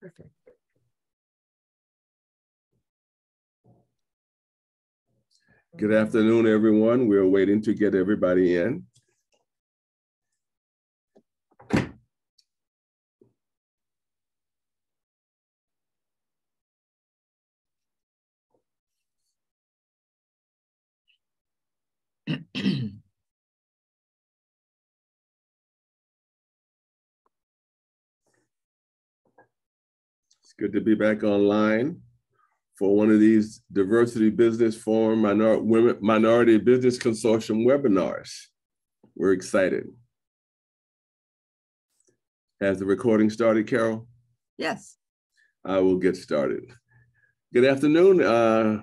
Perfect. Good afternoon, everyone. We're waiting to get everybody in. Good to be back online for one of these Diversity Business Forum Minor Women, Minority Business Consortium webinars. We're excited. Has the recording started, Carol? Yes. I will get started. Good afternoon, uh,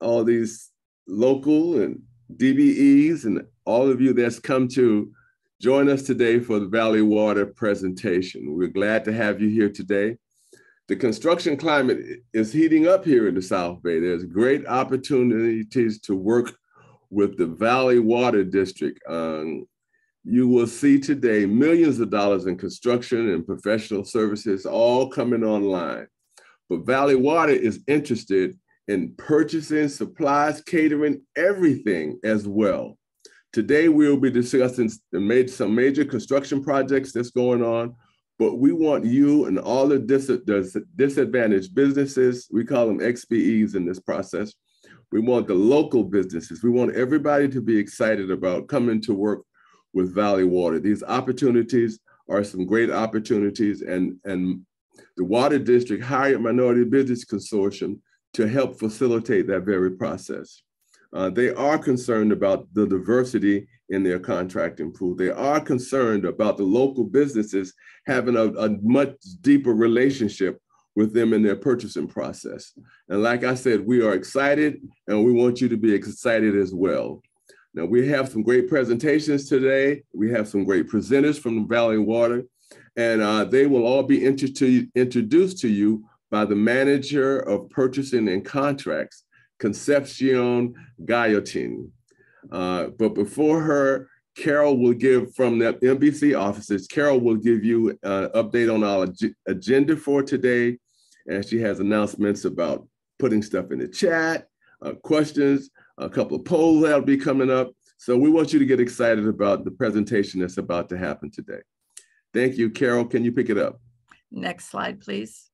all these local and DBEs and all of you that's come to join us today for the Valley Water presentation. We're glad to have you here today. The construction climate is heating up here in the South Bay. There's great opportunities to work with the Valley Water District. Um, you will see today millions of dollars in construction and professional services all coming online. But Valley Water is interested in purchasing, supplies, catering, everything as well. Today, we'll be discussing some major construction projects that's going on, but we want you and all the dis disadvantaged businesses, we call them XBEs in this process. We want the local businesses. We want everybody to be excited about coming to work with Valley Water. These opportunities are some great opportunities and, and the Water District hired Minority Business Consortium to help facilitate that very process. Uh, they are concerned about the diversity in their contracting pool. They are concerned about the local businesses having a, a much deeper relationship with them in their purchasing process. And like I said, we are excited and we want you to be excited as well. Now, we have some great presentations today. We have some great presenters from Valley Water, and uh, they will all be introduced to you by the manager of purchasing and contracts, Concepcion Gayotin. Uh, but before her, Carol will give from the MBC offices, Carol will give you an update on our ag agenda for today. And she has announcements about putting stuff in the chat, uh, questions, a couple of polls that'll be coming up. So we want you to get excited about the presentation that's about to happen today. Thank you. Carol, can you pick it up? Next slide, please.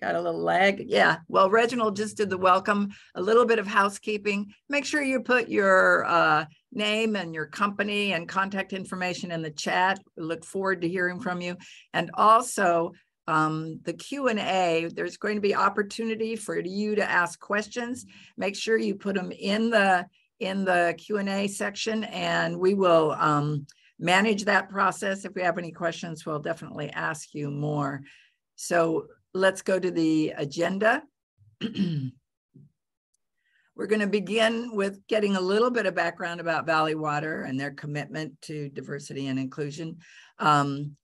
Got a little lag. Yeah. Well, Reginald just did the welcome, a little bit of housekeeping. Make sure you put your uh, name and your company and contact information in the chat. We look forward to hearing from you. And also um, the Q&A, there's going to be opportunity for you to ask questions. Make sure you put them in the in the Q&A section and we will um, manage that process. If we have any questions, we'll definitely ask you more. So let's go to the agenda. We're going to begin with getting a little bit of background about Valley Water and their commitment to diversity and inclusion. Um,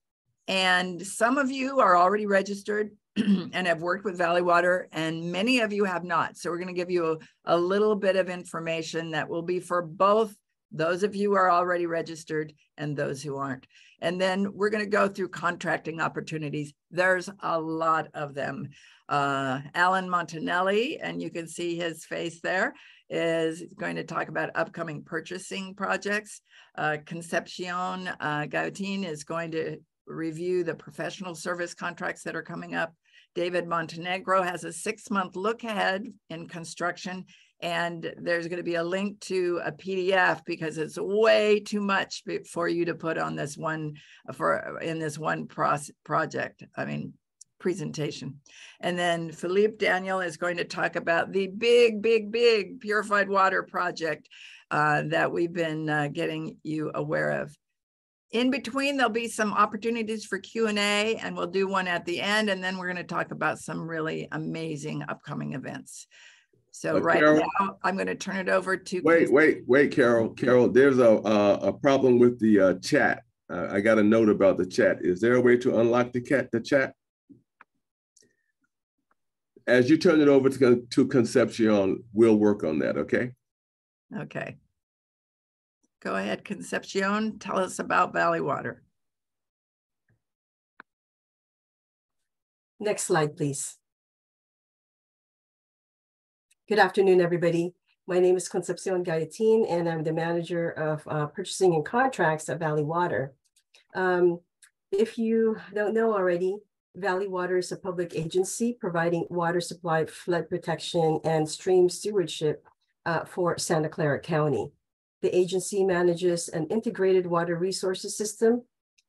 and some of you are already registered and have worked with Valley Water, and many of you have not. So we're going to give you a, a little bit of information that will be for both those of you who are already registered and those who aren't. And then we're going to go through contracting opportunities. There's a lot of them. Uh, Alan Montanelli, and you can see his face there, is going to talk about upcoming purchasing projects. Uh, Concepcion uh, Gautin is going to review the professional service contracts that are coming up. David Montenegro has a six month look ahead in construction and there's going to be a link to a PDF because it's way too much for you to put on this one for in this one project. I mean, presentation. And then Philippe Daniel is going to talk about the big, big, big purified water project uh, that we've been uh, getting you aware of. In between, there'll be some opportunities for Q&A and we'll do one at the end. And then we're going to talk about some really amazing upcoming events. So uh, right Carol, now, I'm going to turn it over to. Wait, wait, wait, Carol. Carol, there's a a, a problem with the uh, chat. Uh, I got a note about the chat. Is there a way to unlock the cat the chat? As you turn it over to, to Concepcion, we'll work on that. Okay. Okay. Go ahead, Concepcion. Tell us about Valley Water. Next slide, please. Good afternoon, everybody. My name is Concepcion Gallatin, and I'm the manager of uh, purchasing and contracts at Valley Water. Um, if you don't know already, Valley Water is a public agency providing water supply, flood protection, and stream stewardship uh, for Santa Clara County. The agency manages an integrated water resources system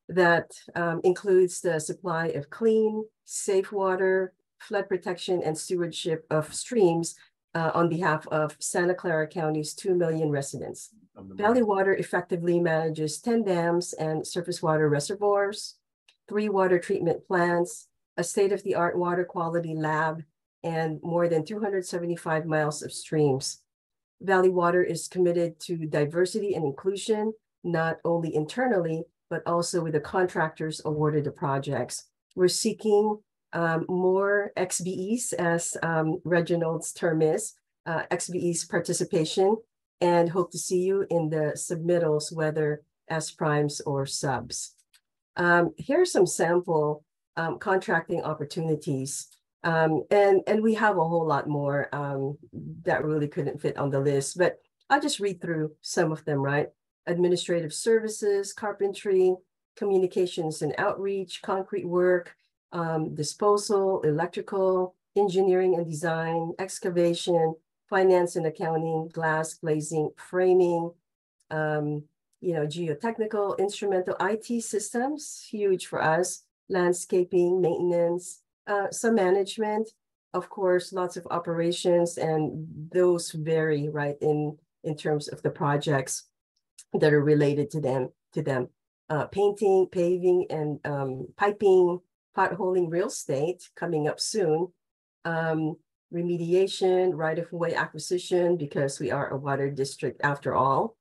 that um, includes the supply of clean, safe water, flood protection, and stewardship of streams uh, on behalf of Santa Clara County's 2 million residents. Valley Water effectively manages 10 dams and surface water reservoirs, three water treatment plants, a state-of-the-art water quality lab, and more than 275 miles of streams. Valley Water is committed to diversity and inclusion, not only internally, but also with the contractors awarded the projects. We're seeking um, more XBEs, as um, Reginald's term is, uh, XBEs participation, and hope to see you in the submittals, whether as primes or subs. Um, here are some sample um, contracting opportunities. Um, and, and we have a whole lot more um, that really couldn't fit on the list, but I'll just read through some of them, right? Administrative services, carpentry, communications and outreach, concrete work, um, disposal, electrical, engineering and design, excavation, finance and accounting, glass, glazing, framing, um, you know, geotechnical, instrumental IT systems, huge for us, landscaping, maintenance, uh, some management, of course, lots of operations, and those vary, right, in, in terms of the projects that are related to them, to them. Uh, painting, paving, and um, piping, potholing real estate coming up soon, um, remediation, right-of-way acquisition, because we are a water district after all,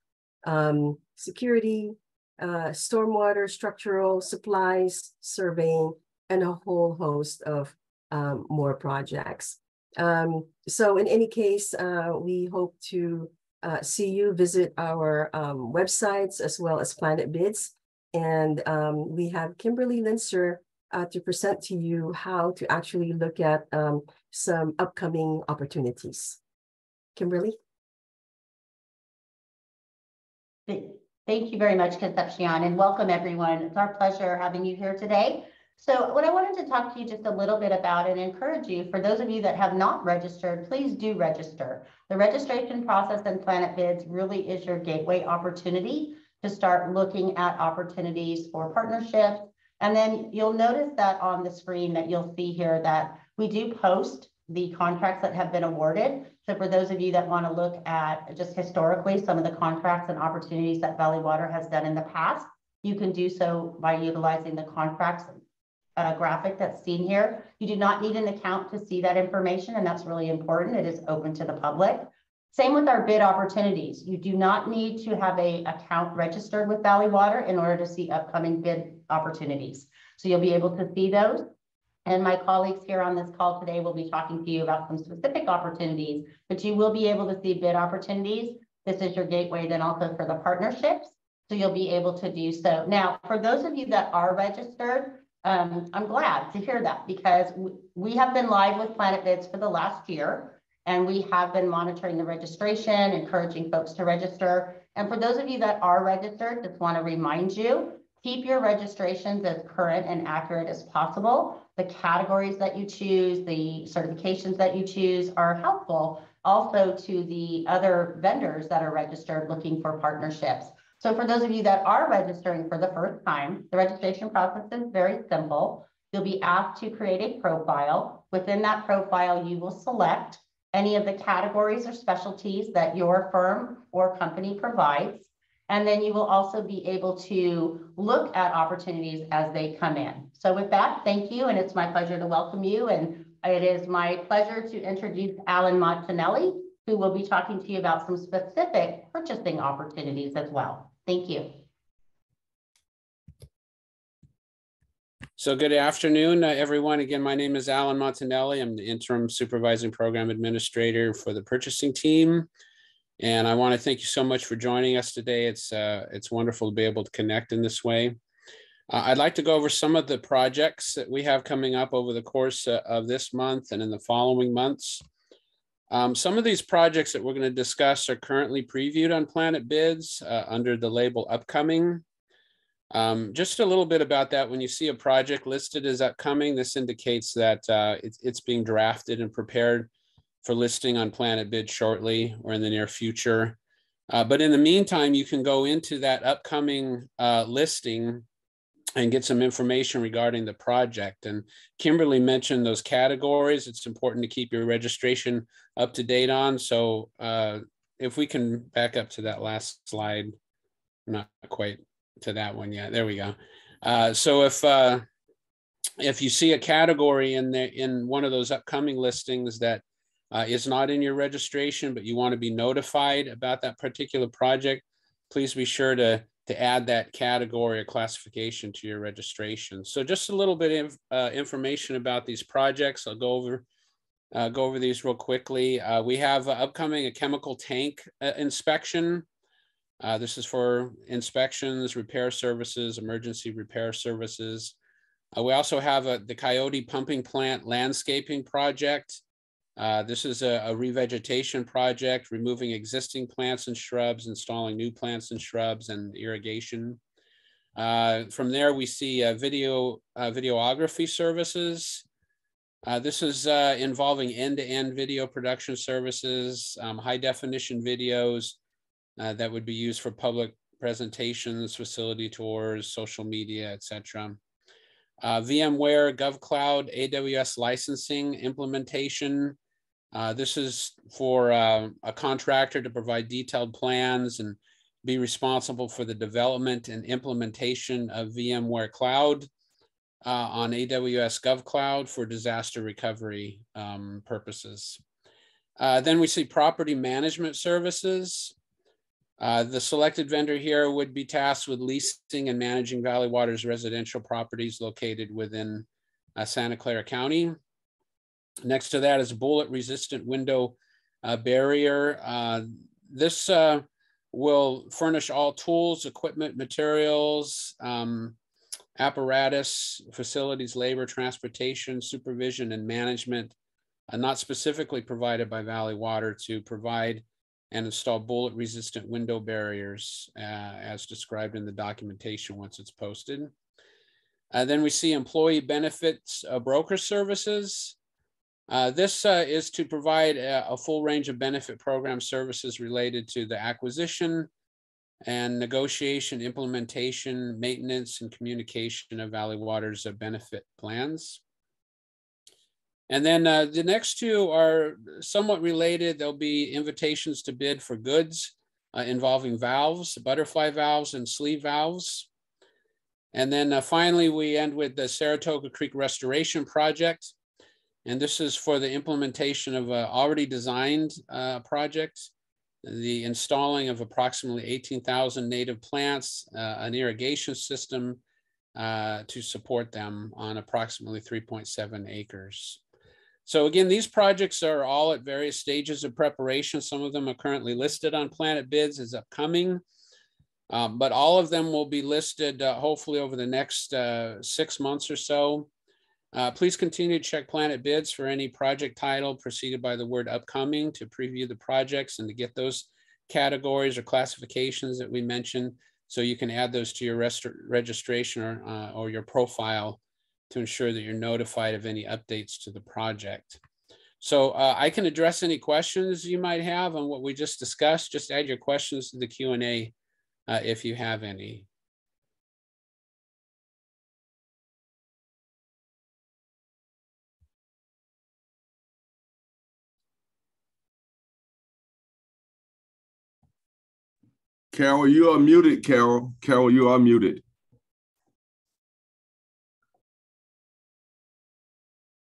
um, security, uh, stormwater, structural supplies, surveying, and a whole host of um, more projects. Um, so in any case, uh, we hope to uh, see you visit our um, websites as well as Planet Bids. And um, we have Kimberly Linser uh, to present to you how to actually look at um, some upcoming opportunities. Kimberly? Thank you very much, Concepcion, and welcome everyone. It's our pleasure having you here today. So what I wanted to talk to you just a little bit about and encourage you, for those of you that have not registered, please do register. The registration process in Planet Bids really is your gateway opportunity to start looking at opportunities for partnerships, and then you'll notice that on the screen that you'll see here that we do post the contracts that have been awarded. So for those of you that want to look at just historically some of the contracts and opportunities that Valley Water has done in the past, you can do so by utilizing the contracts uh, graphic that's seen here. You do not need an account to see that information, and that's really important. It is open to the public. Same with our bid opportunities. You do not need to have a account registered with Valley Water in order to see upcoming bid opportunities. So you'll be able to see those. And my colleagues here on this call today will be talking to you about some specific opportunities, but you will be able to see bid opportunities. This is your gateway then also for the partnerships. So you'll be able to do so. Now, for those of you that are registered, um, I'm glad to hear that because we have been live with Planet Bids for the last year and we have been monitoring the registration, encouraging folks to register. And for those of you that are registered, just want to remind you Keep your registrations as current and accurate as possible. The categories that you choose, the certifications that you choose are helpful also to the other vendors that are registered looking for partnerships. So for those of you that are registering for the first time, the registration process is very simple. You'll be asked to create a profile. Within that profile, you will select any of the categories or specialties that your firm or company provides. And then you will also be able to look at opportunities as they come in. So with that, thank you. And it's my pleasure to welcome you. And it is my pleasure to introduce Alan Montanelli, who will be talking to you about some specific purchasing opportunities as well. Thank you. So good afternoon, uh, everyone. Again, my name is Alan Montanelli. I'm the interim supervising program administrator for the purchasing team. And I want to thank you so much for joining us today. It's uh, it's wonderful to be able to connect in this way. Uh, I'd like to go over some of the projects that we have coming up over the course uh, of this month and in the following months. Um, some of these projects that we're going to discuss are currently previewed on Planet Bids uh, under the label upcoming. Um, just a little bit about that. When you see a project listed as upcoming, this indicates that uh, it's, it's being drafted and prepared for listing on Planet Bid shortly or in the near future. Uh, but in the meantime, you can go into that upcoming uh, listing and get some information regarding the project. And Kimberly mentioned those categories. It's important to keep your registration up to date on. So uh, if we can back up to that last slide, not quite to that one yet. There we go. Uh, so if uh, if you see a category in the in one of those upcoming listings that uh, is not in your registration, but you want to be notified about that particular project, please be sure to to add that category or classification to your registration. So just a little bit of uh, information about these projects. I'll go over uh, go over these real quickly. Uh, we have upcoming a chemical tank uh, inspection. Uh, this is for inspections, repair services, emergency repair services. we also have a, the Coyote Pumping Plant landscaping project. Uh, this is a, a, revegetation project, removing existing plants and shrubs, installing new plants and shrubs and irrigation. Uh, from there, we see uh, video uh, videography services. Uh, this is uh, involving end-to-end -end video production services, um, high definition videos that would be used for public presentations, facility tours, social media, etc. VMware, GovCloud, AWS licensing implementation, uh, this is for uh, a contractor to provide detailed plans and be responsible for the development and implementation of VMware Cloud uh, on AWS GovCloud for disaster recovery um, purposes. Uh, then we see property management services. Uh, the selected vendor here would be tasked with leasing and managing Valley Water's residential properties located within Santa Clara County. Next to that is bullet resistant window uh, barrier. Uh, this uh, will furnish all tools, equipment, materials, um, apparatus, facilities, labor, transportation, supervision, and management, uh, not specifically provided by Valley Water to provide and install bullet resistant window barriers uh, as described in the documentation once it's posted. Uh, then we see employee benefits broker services. Uh, this uh, is to provide a, a, full range of benefit program services related to the acquisition and negotiation, implementation, maintenance, and communication of Valley Water's uh, benefit plans. And then uh, the next two are somewhat related. There'll be invitations to bid for goods uh, involving valves, butterfly valves, and sleeve valves. And then finally, we end with the Saratoga Creek Restoration Project. And this is for the implementation of an already designed uh, project, the installing of approximately 18,000 native plants, uh, an irrigation system uh, to support them on approximately 3.7 acres. So again, these projects are all at various stages of preparation. Some of them are currently listed on Planet Bids as upcoming, um, but all of them will be listed uh, hopefully over the next uh, six months or so. Uh, please continue to check Planet Bids for any project title preceded by the word upcoming to preview the projects and to get those categories or classifications that we mentioned so you can add those to your registration or, uh, or your profile to ensure that you're notified of any updates to the project. So uh, I can address any questions you might have on what we just discussed. Just add your questions to the Q&A uh, if you have any. Carol, you are muted, Carol. Carol, you are muted.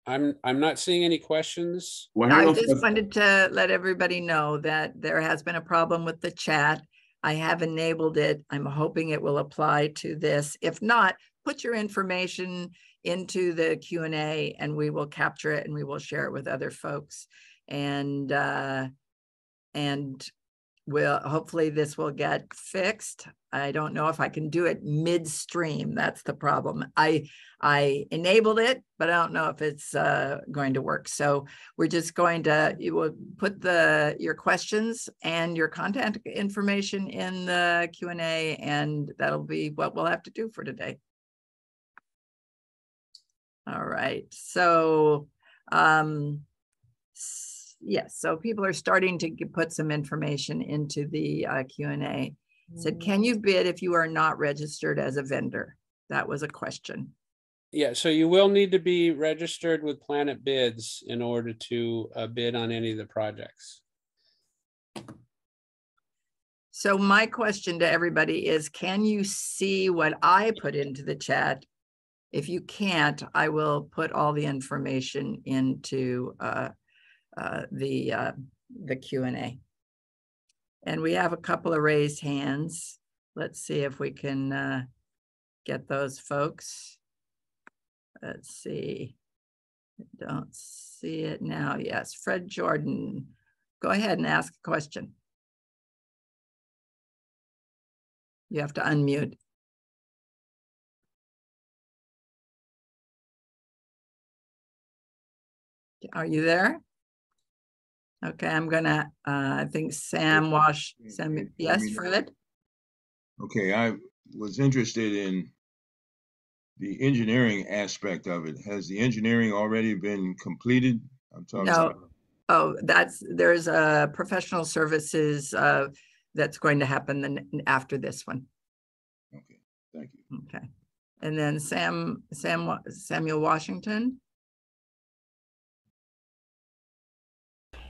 I'm I'm not seeing any questions. Well, I just wanted to let everybody know that there has been a problem with the chat. I have enabled it. I'm hoping it will apply to this. If not, put your information into the Q&A and we will capture it and we will share it with other folks. And uh, and will, hopefully this will get fixed. I don't know if I can do it midstream. That's the problem. I, I enabled it, but I don't know if it's uh, going to work. So we're just going to, you will put the, your questions and your contact information in the Q and that'll be what we'll have to do for today. All right, so, um, s- yes, so people are starting to put some information into the uh, Q and A. Said, can you bid if you are not registered as a vendor? That was a question. Yeah, so you will need to be registered with Planet Bids in order to uh, bid on any of the projects. So my question to everybody is, can you see what I put into the chat? If you can't, I will put all the information into uh, uh, the, uh, the Q and A. And we have a couple of raised hands. Let's see if we can uh, get those folks. Let's see. Don't see it now. Yes, Fred Jordan. Go ahead and ask a question. You have to unmute. Are you there? Okay, I'm gonna, uh, I think Sam Wash, Sam, yes, Fred? Okay, I was interested in the engineering aspect of it. Has the engineering already been completed? I'm talking No. about, Oh, that's, there's a professional services, uh, that's going to happen then after this one. okay, thank you. Okay. And then Sam, Sam, Wa- Samuel Washington?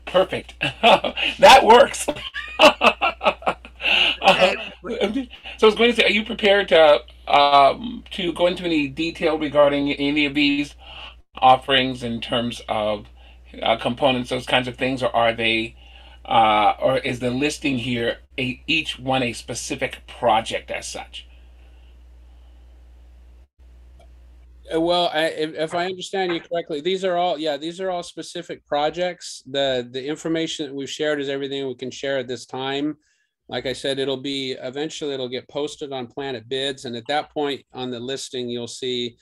Perfect. that works. Uh, so I was going to say, are you prepared to um, to go into any detail regarding any of these offerings in terms of uh, components, those kinds of things, or are they, uh, or is the listing here a, each one a specific project as such? Uh, Well, I, if, if I understand you correctly, these are all, yeah, these are all specific projects. The, the information that we've shared is everything we can share at this time. Like I said, it'll be, eventually it'll get posted on Planet Bids, and at that point on the listing, you'll see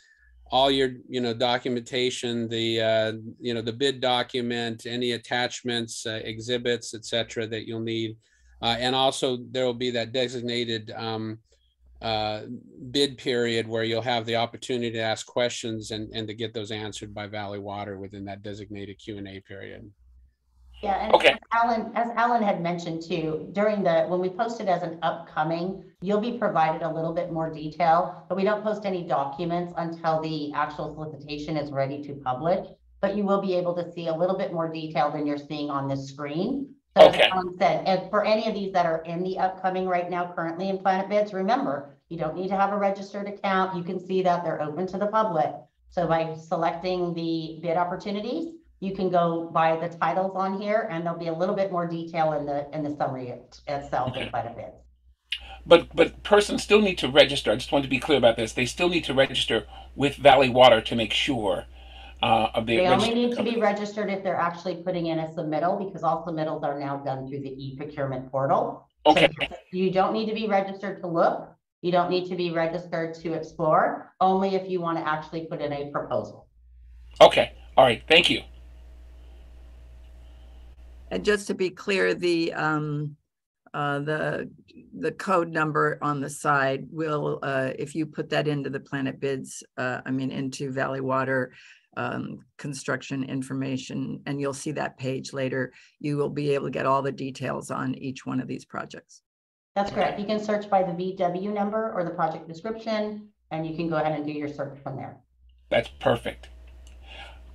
all your, you know, documentation, the, uh, you know, the bid document, any attachments, uh, exhibits, etc that you'll need. Uh, and also there will be that designated, um, uh, bid period where you'll have the opportunity to ask questions and, and to get those answered by Valley Water within that designated Q and A period. Yeah, and Okay. as Alan, as Alan had mentioned too, during the, when we post it as an upcoming, you'll be provided a little bit more detail, but we don't post any documents until the actual solicitation is ready to publish. But you will be able to see a little bit more detail than you're seeing on this screen. So as Okay. Alan said, and for any of these that are in the upcoming right now, currently in Planet Bids, remember, you don't need to have a registered account. You can see that they're open to the public. So by selecting the bid opportunities, you can go by the titles on here and there'll be a little bit more detail in the, in the summary it- itself in Okay. Planet Bids. But but persons still need to register. I just want to be clear about this. They still need to register with Valley Water to make sure uh, of the. They only need to be registered if they're actually putting in a submittal because all submittals are now done through the e-procurement portal. So Okay. You don't need to be registered to look. You don't need to be registered to explore, only if you want to actually put in a proposal. Okay. All right. Thank you. And just to be clear, the, um, uh, the, the code number on the side will, uh, if you put that into the Planet Bids, uh, I mean, into Valley Water, um, construction information, and you'll see that page later, you will be able to get all the details on each one of these projects. That's correct. You can search by the VW number or the project description, and you can go ahead and do your search from there. That's perfect.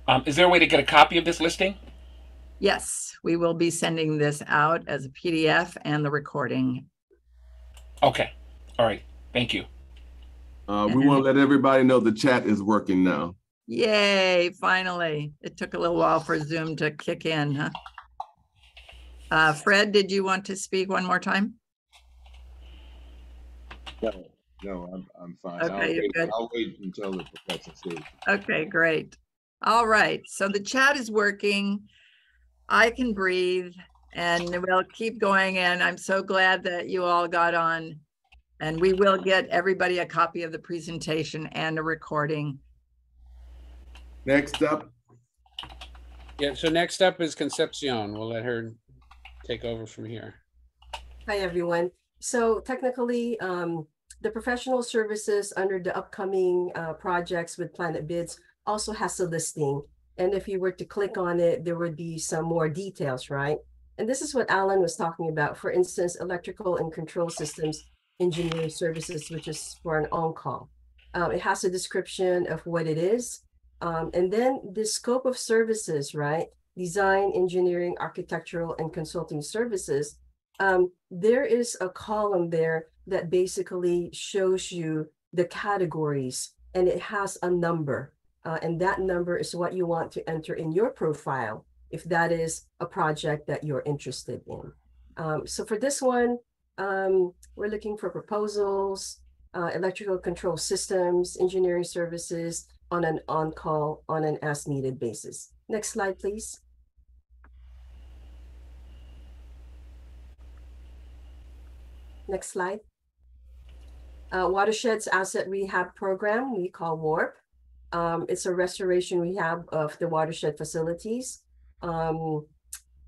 Um, is there a way to get a copy of this listing? Yes, we will be sending this out as a PDF and the recording. Okay. All right. Thank you. Uh, we want to let everybody know the chat is working now. Yay, finally. It took a little while for Zoom to kick in, huh? Uh, Fred, did you want to speak one more time? No, no, I'm, I'm fine. I'll Okay, you're wait- good. I'll wait until the professional stage. Okay, great. All right, so the chat is working. I can breathe. And we'll keep going. And I'm so glad that you all got on. And we will get everybody a copy of the presentation and a recording. Next up, Yeah, so next up is Concepcion. We'll let her take over from here. Hi, everyone. So technically, um, the professional services under the upcoming uh, projects with Planet Bids also has a listing. And if you were to click on it, there would be some more details, right? And this is what Alan was talking about. For instance, electrical and control systems engineering services, which is for an on-call. Um, it has a description of what it is. Um, and then the scope of services, right? Design, engineering, architectural, and consulting services um, there is a column there that basically shows you the categories and it has a number. Uh, and that number is what you want to enter in your profile if that is a project that you're interested in. Um, so for this one, um, we're looking for proposals, uh, electrical control systems, engineering services on an on-call, on an as-needed basis. Next slide, please. Next slide. Uh, Watersheds Asset Rehab Program, we call WARP. Um, it's a restoration rehab of the watershed facilities um,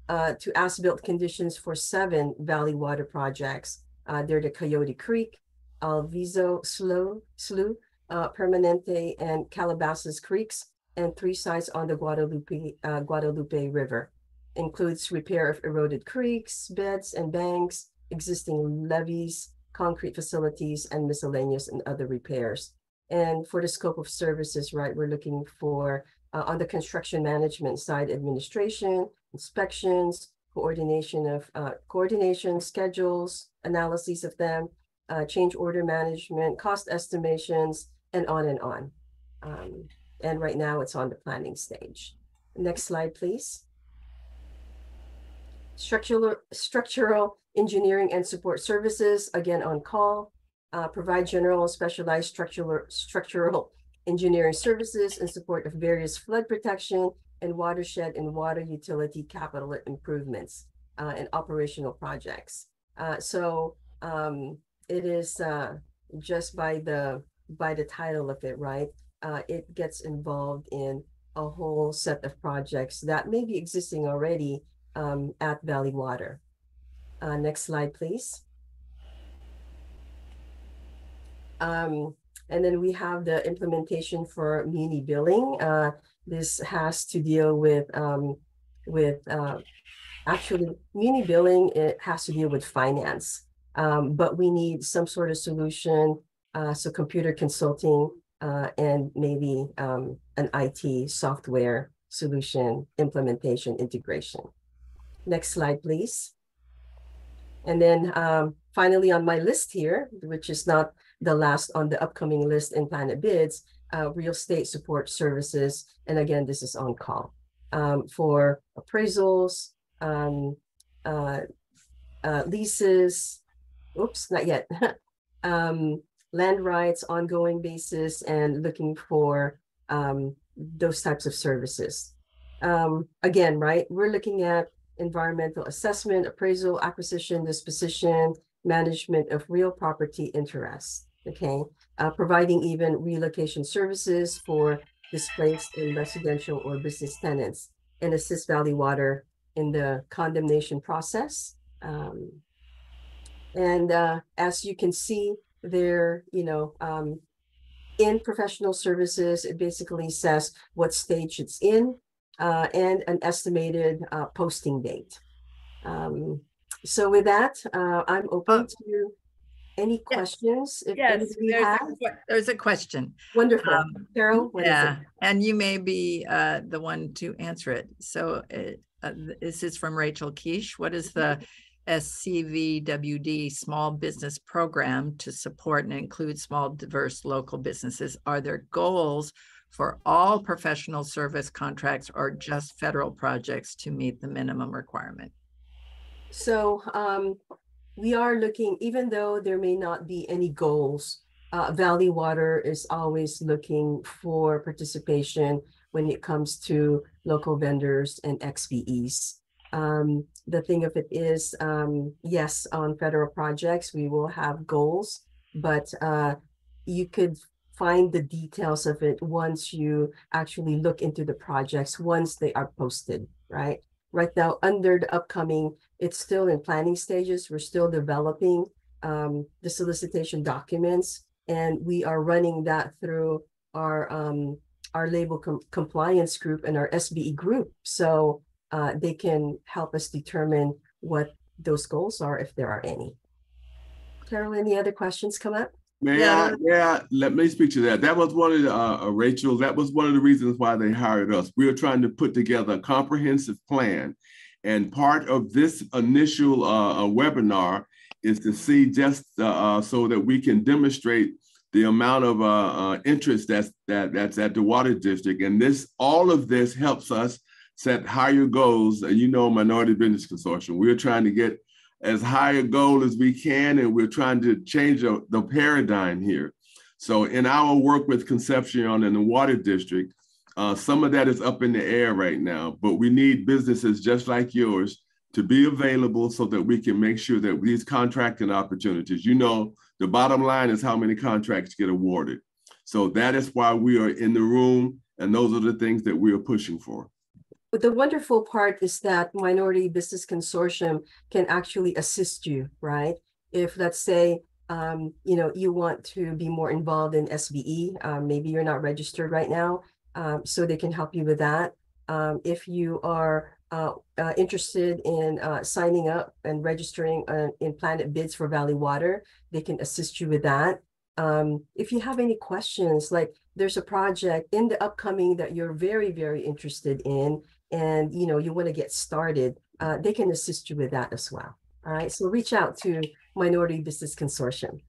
uh, to as-built conditions for seven Valley Water projects. Uh, they're the Coyote Creek, Alviso Slough, Slough uh, Permanente, and Calabazas Creeks, and three sites on the Guadalupe, uh, Guadalupe River. Includes repair of eroded creeks, beds, and banks, existing levees, concrete facilities, and miscellaneous and other repairs. And for the scope of services, right, we're looking for uh, on the construction management side, administration, inspections, coordination of uh, coordination schedules, analyses of them, uh, change order management, cost estimations, and on and on. Um, and right now it's on the planning stage. Next slide, please. Structural, structural engineering and support services, again on call. Uh, provide general and specialized structural, structural engineering services in support of various flood protection and watershed and water utility capital improvements uh, and operational projects. Uh, so um, it is uh, just by the by the title of it, right? Uh, it gets involved in a whole set of projects that may be existing already um, at Valley Water. Uh, next slide, please. Um, and then we have the implementation for muni billing. Uh, this has to deal with um, with uh, actually muni billing. It has to deal with finance, um, but we need some sort of solution. Uh, so computer consulting uh, and maybe um, an IT software solution implementation integration. Next slide, please. And then um, finally on my list here, which is not the last on the upcoming list in Planet Bids, uh, real estate support services. And again, this is on call um, for appraisals, um, uh, uh, leases, oops, not yet, um, land rights, ongoing basis, and looking for um, those types of services. Um, again, right, we're looking at environmental assessment, appraisal, acquisition, disposition, management of real property interests. Okay, uh, providing even relocation services for displaced in residential or business tenants and assist Valley Water in the condemnation process. Um, and uh, as you can see there, you know, um, in professional services, it basically says what stage it's in, uh, and an estimated uh, posting date. Um, so with that, uh, I'm open Uh, to any yeah. questions. If Yes, there's a, there's a question. Wonderful. Um, Carol, what is it? Yeah, and you may be uh, the one to answer it. So it, uh, this is from Rachel Keish. What is the SCVWD Small Business Program to support and include small, diverse local businesses? Are there goals for all professional service contracts or just federal projects to meet the minimum requirement? So um, we are looking, even though there may not be any goals, uh, Valley Water is always looking for participation when it comes to local vendors and XBEs. Um, the thing of it is, um, yes, on federal projects, we will have goals, but uh, you could find the details of it once you actually look into the projects, once they are posted, right? Right now, under the upcoming, it's still in planning stages. We're still developing um, the solicitation documents, and we are running that through our um, our label com- compliance group and our SBE group. So uh, they can help us determine what those goals are if there are any. Carol, any other questions come up? May Yeah. I, may I, let me speak to that. That was one of the, uh, uh, Rachel, that was one of the reasons why they hired us. We were trying to put together a comprehensive plan. And part of this initial, uh, uh, webinar is to see just, uh, uh, so that we can demonstrate the amount of, uh, uh, interest that's, that, that's at the water district. And this, all of this helps us set higher goals. And you know, Minority Business Consortium, we're trying to get as high a goal as we can, and we're trying to change the, paradigm here. So in our work with Concepcion and the Water District, uh, some of that is up in the air right now, but we need businesses just like yours to be available so that we can make sure that these contracting opportunities, you know, the bottom line is how many contracts get awarded. So that is why we are in the room, and those are the things that we are pushing for. But the wonderful part is that Minority Business Consortium can actually assist you, right? If let's say, um, you know, you want to be more involved in SBE, um, maybe you're not registered right now, um, so they can help you with that. Um, if you are uh, uh, interested in uh, signing up and registering uh, in Planet Bids for Valley Water, they can assist you with that. Um, if you have any questions, like there's a project in the upcoming that you're very, very interested in, and you know you want to get started, uh, they can assist you with that as well. All right, so reach out to Minority Business Consortium.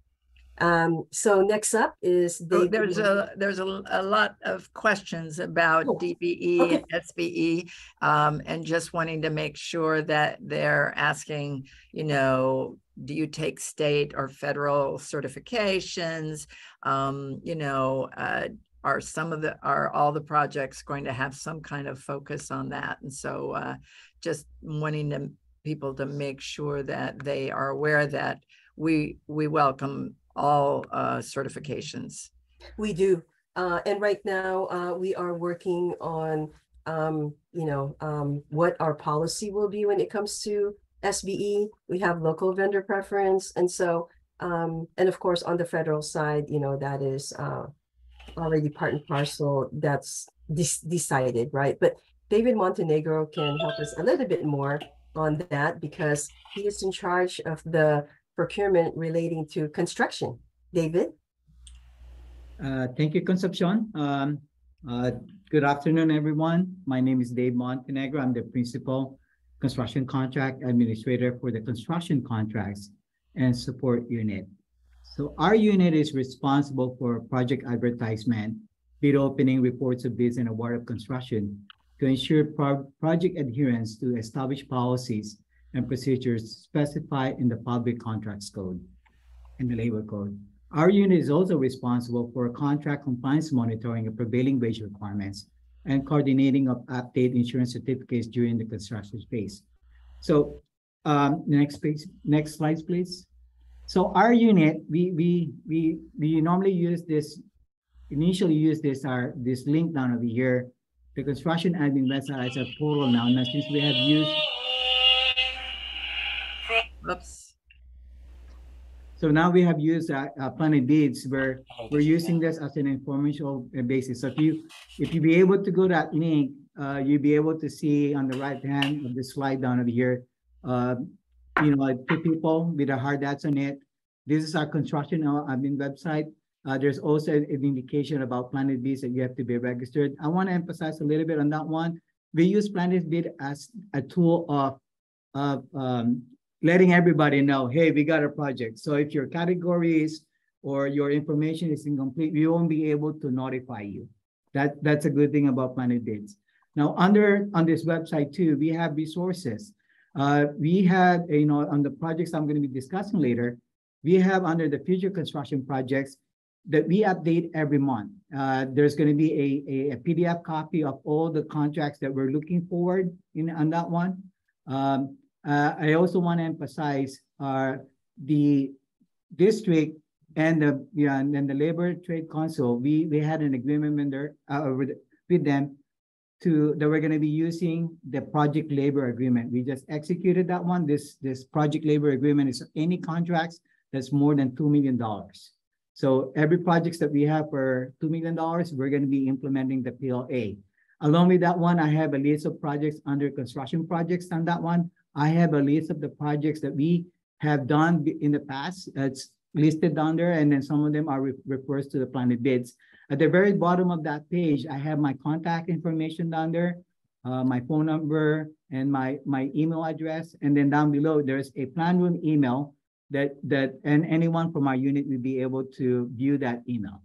Um, so next up is So David There's a, there's a, a lot of questions about Oh, DBE okay. and SBE. Um, and just wanting to make sure that they're asking, you know, do you take state or federal certifications? Um, you know, uh, are some of the, are all the projects going to have some kind of focus on that? And so, uh, just wanting to, people to make sure that they are aware that we, we welcome all, uh, certifications. We do. Uh, and right now, uh, we are working on, um, you know, um, what our policy will be when it comes to SBE. We have local vendor preference. And so, um, and of course, on the federal side, you know, that is, uh, already part and parcel that's decided, right? But David Montenegro can help us a little bit more on that because he is in charge of the procurement relating to construction. David? Uh, Thank you, Concepcion. Um, uh, Good afternoon, everyone. My name is Dave Montenegro. I'm the Principal Construction Contract Administrator for the Construction Contracts and Support Unit. So our unit is responsible for project advertisement, bid opening, reports of bids, and award of construction to ensure pro- project adherence to established policies and procedures specified in the Public Contracts Code and the Labor Code. Our unit is also responsible for contract compliance monitoring of prevailing wage requirements and coordinating of update insurance certificates during the construction phase. So, um, next page, next slides, please. So our unit, we, we, we, we normally use this, initially use this, our, this link down over here. The construction admin website is a portal now, and since we have used Oops. So now we have used uh, uh, Planet Bids where Oh, we're using this as an informational uh, basis. So if you, if you be able to go to that link, uh, you'll be able to see on the right hand of the slide down over here, uh, you know, like two people with a hard hats on it. This is our construction admin website. Uh, there's also an indication about Planet Bids that you have to be registered. I want to emphasize a little bit on that one. We use Planet Bid as a tool of, of, um, letting everybody know, hey, we got a project. So if your categories or your information is incomplete, we won't be able to notify you. That, that's a good thing about Planet Bids. Now, under, on this website too, we have resources. Uh, we had, you know, on the projects I'm going to be discussing later, we have under the future construction projects that we update every month. Uh, there's going to be a, a, a PDF copy of all the contracts that we're looking forward in on that one. Um, uh, I also want to emphasize uh, the district and the, yeah, and the Labor Trade Council, we, we had an agreement with their, uh, with, with them to, that we're gonna be using the project labor agreement. We just executed that one. This, this project labor agreement is any contracts that's more than $2 million. So every projects that we have for $2 million, we're gonna be implementing the PLA. Along with that one, I have a list of projects under construction projects on that one. I have a list of the projects that we have done in the past. It's listed down there, and then some of them are re refers to the planet bids. At the very bottom of that page, I have my contact information down there, uh, my phone number, and my, my email address. And then down below, there's a plan room email that, that and anyone from our unit will be able to view that email.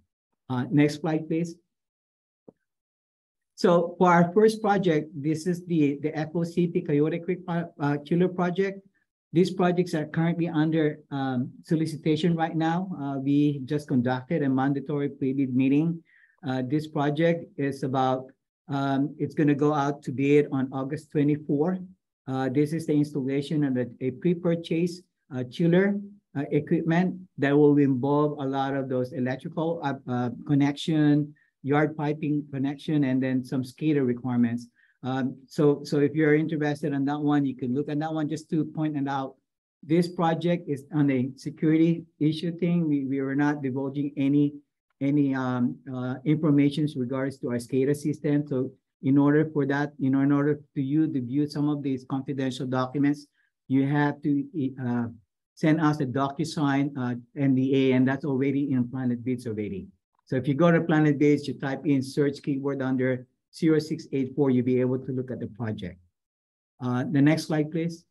Uh, next slide, please. So for our first project, this is the, the FOCP Coyote Creek uh, Chiller Project. These projects are currently under um, solicitation right now. Uh, we just conducted a mandatory pre-bid meeting. Uh, this project is about, um, it's gonna go out to bid on August 24. Uh, this is the installation of a, a pre-purchase uh, chiller uh, equipment that will involve a lot of those electrical uh, connection, yard piping connection, and then some SCADA requirements. Um, so, so if you're interested in that one, you can look at that one just to point it out. This project is on a security issue thing. We, we are not divulging any any um, uh, information regards to our SCADA system. So in order for that, you know, in order to you to view some of these confidential documents, you have to uh, send us a DocuSign uh, NDA, and that's already in Planet Bids already. So if you go to Planet Bids, you type in search keyword under 0684, you'll be able to look at the project. Uh, the next slide, please.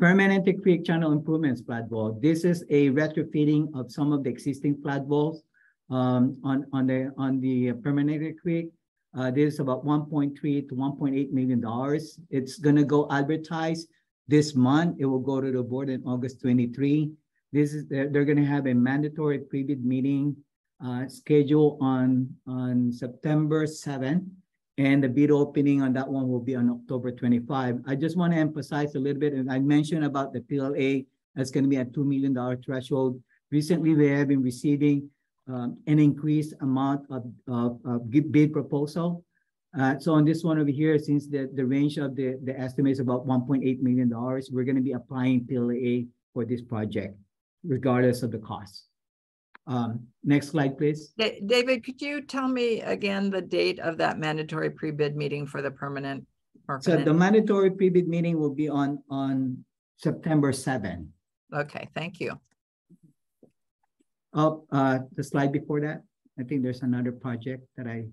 Permanente Creek Channel Improvements flat wall. This is a retrofitting of some of the existing flat walls um, on, on the on the Permanente Creek. Uh, this is about 1.3 to 1.8 million dollars. It's gonna go advertised this month. It will go to the board in August 23. This is they're, they're gonna have a mandatory pre-bid meeting uh, scheduled on, on September 7th. And the bid opening on that one will be on October 25. I just want to emphasize a little bit, and I mentioned about the PLA, that's going to be a $2 million threshold. Recently, we have been receiving um, an increased amount of, of, of bid proposal. Uh, so on this one over here, since the, the range of the, the estimate is about $1.8 million, we're going to be applying PLA for this project, regardless of the cost. Um, next slide, please. David, could you tell me again the date of that mandatory pre-bid meeting for the Permanente? So the mandatory pre-bid meeting will be on, on September 7. Okay, thank you. Oh, uh, the slide before that, I think there's another project that I,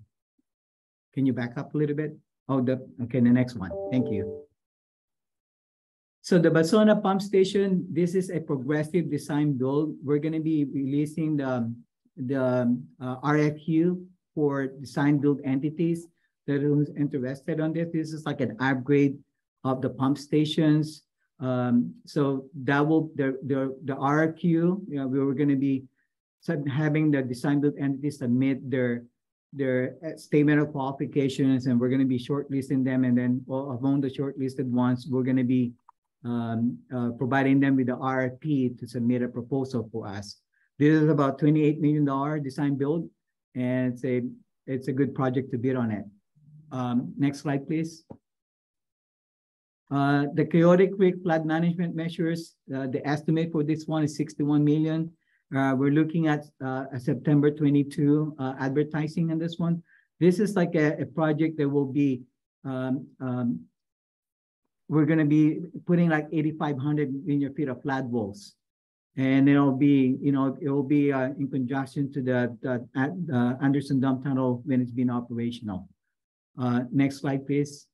can you back up a little bit? Oh, the, okay, the next one. Thank you. So the Vasona pump station, this is a progressive design build. We're going to be releasing the, the uh, RFQ for design build entities that are interested on this. This is like an upgrade of the pump stations. Um, so that will, the, the, the RFQ, you know, we were going to be having the design build entities submit their their uh, statement of qualifications and we're going to be shortlisting them and then well, among the shortlisted ones we're going to be um, uh, providing them with the RFP to submit a proposal for us. This is about $28 million design build, and it's a, it's a good project to bid on it. Um, next slide, please. Uh, the Coyote Creek flood management measures, uh, the estimate for this one is 61 million. Uh, we're looking at uh, September 22 uh, advertising on this one. This is like a, a project that will be um, um, we're going to be putting like 8,500 linear feet of flat walls. And it'll be, you know, it will be uh, in conjunction to the, the uh, Anderson Dam Tunnel when it's been operational. Uh, next slide, please.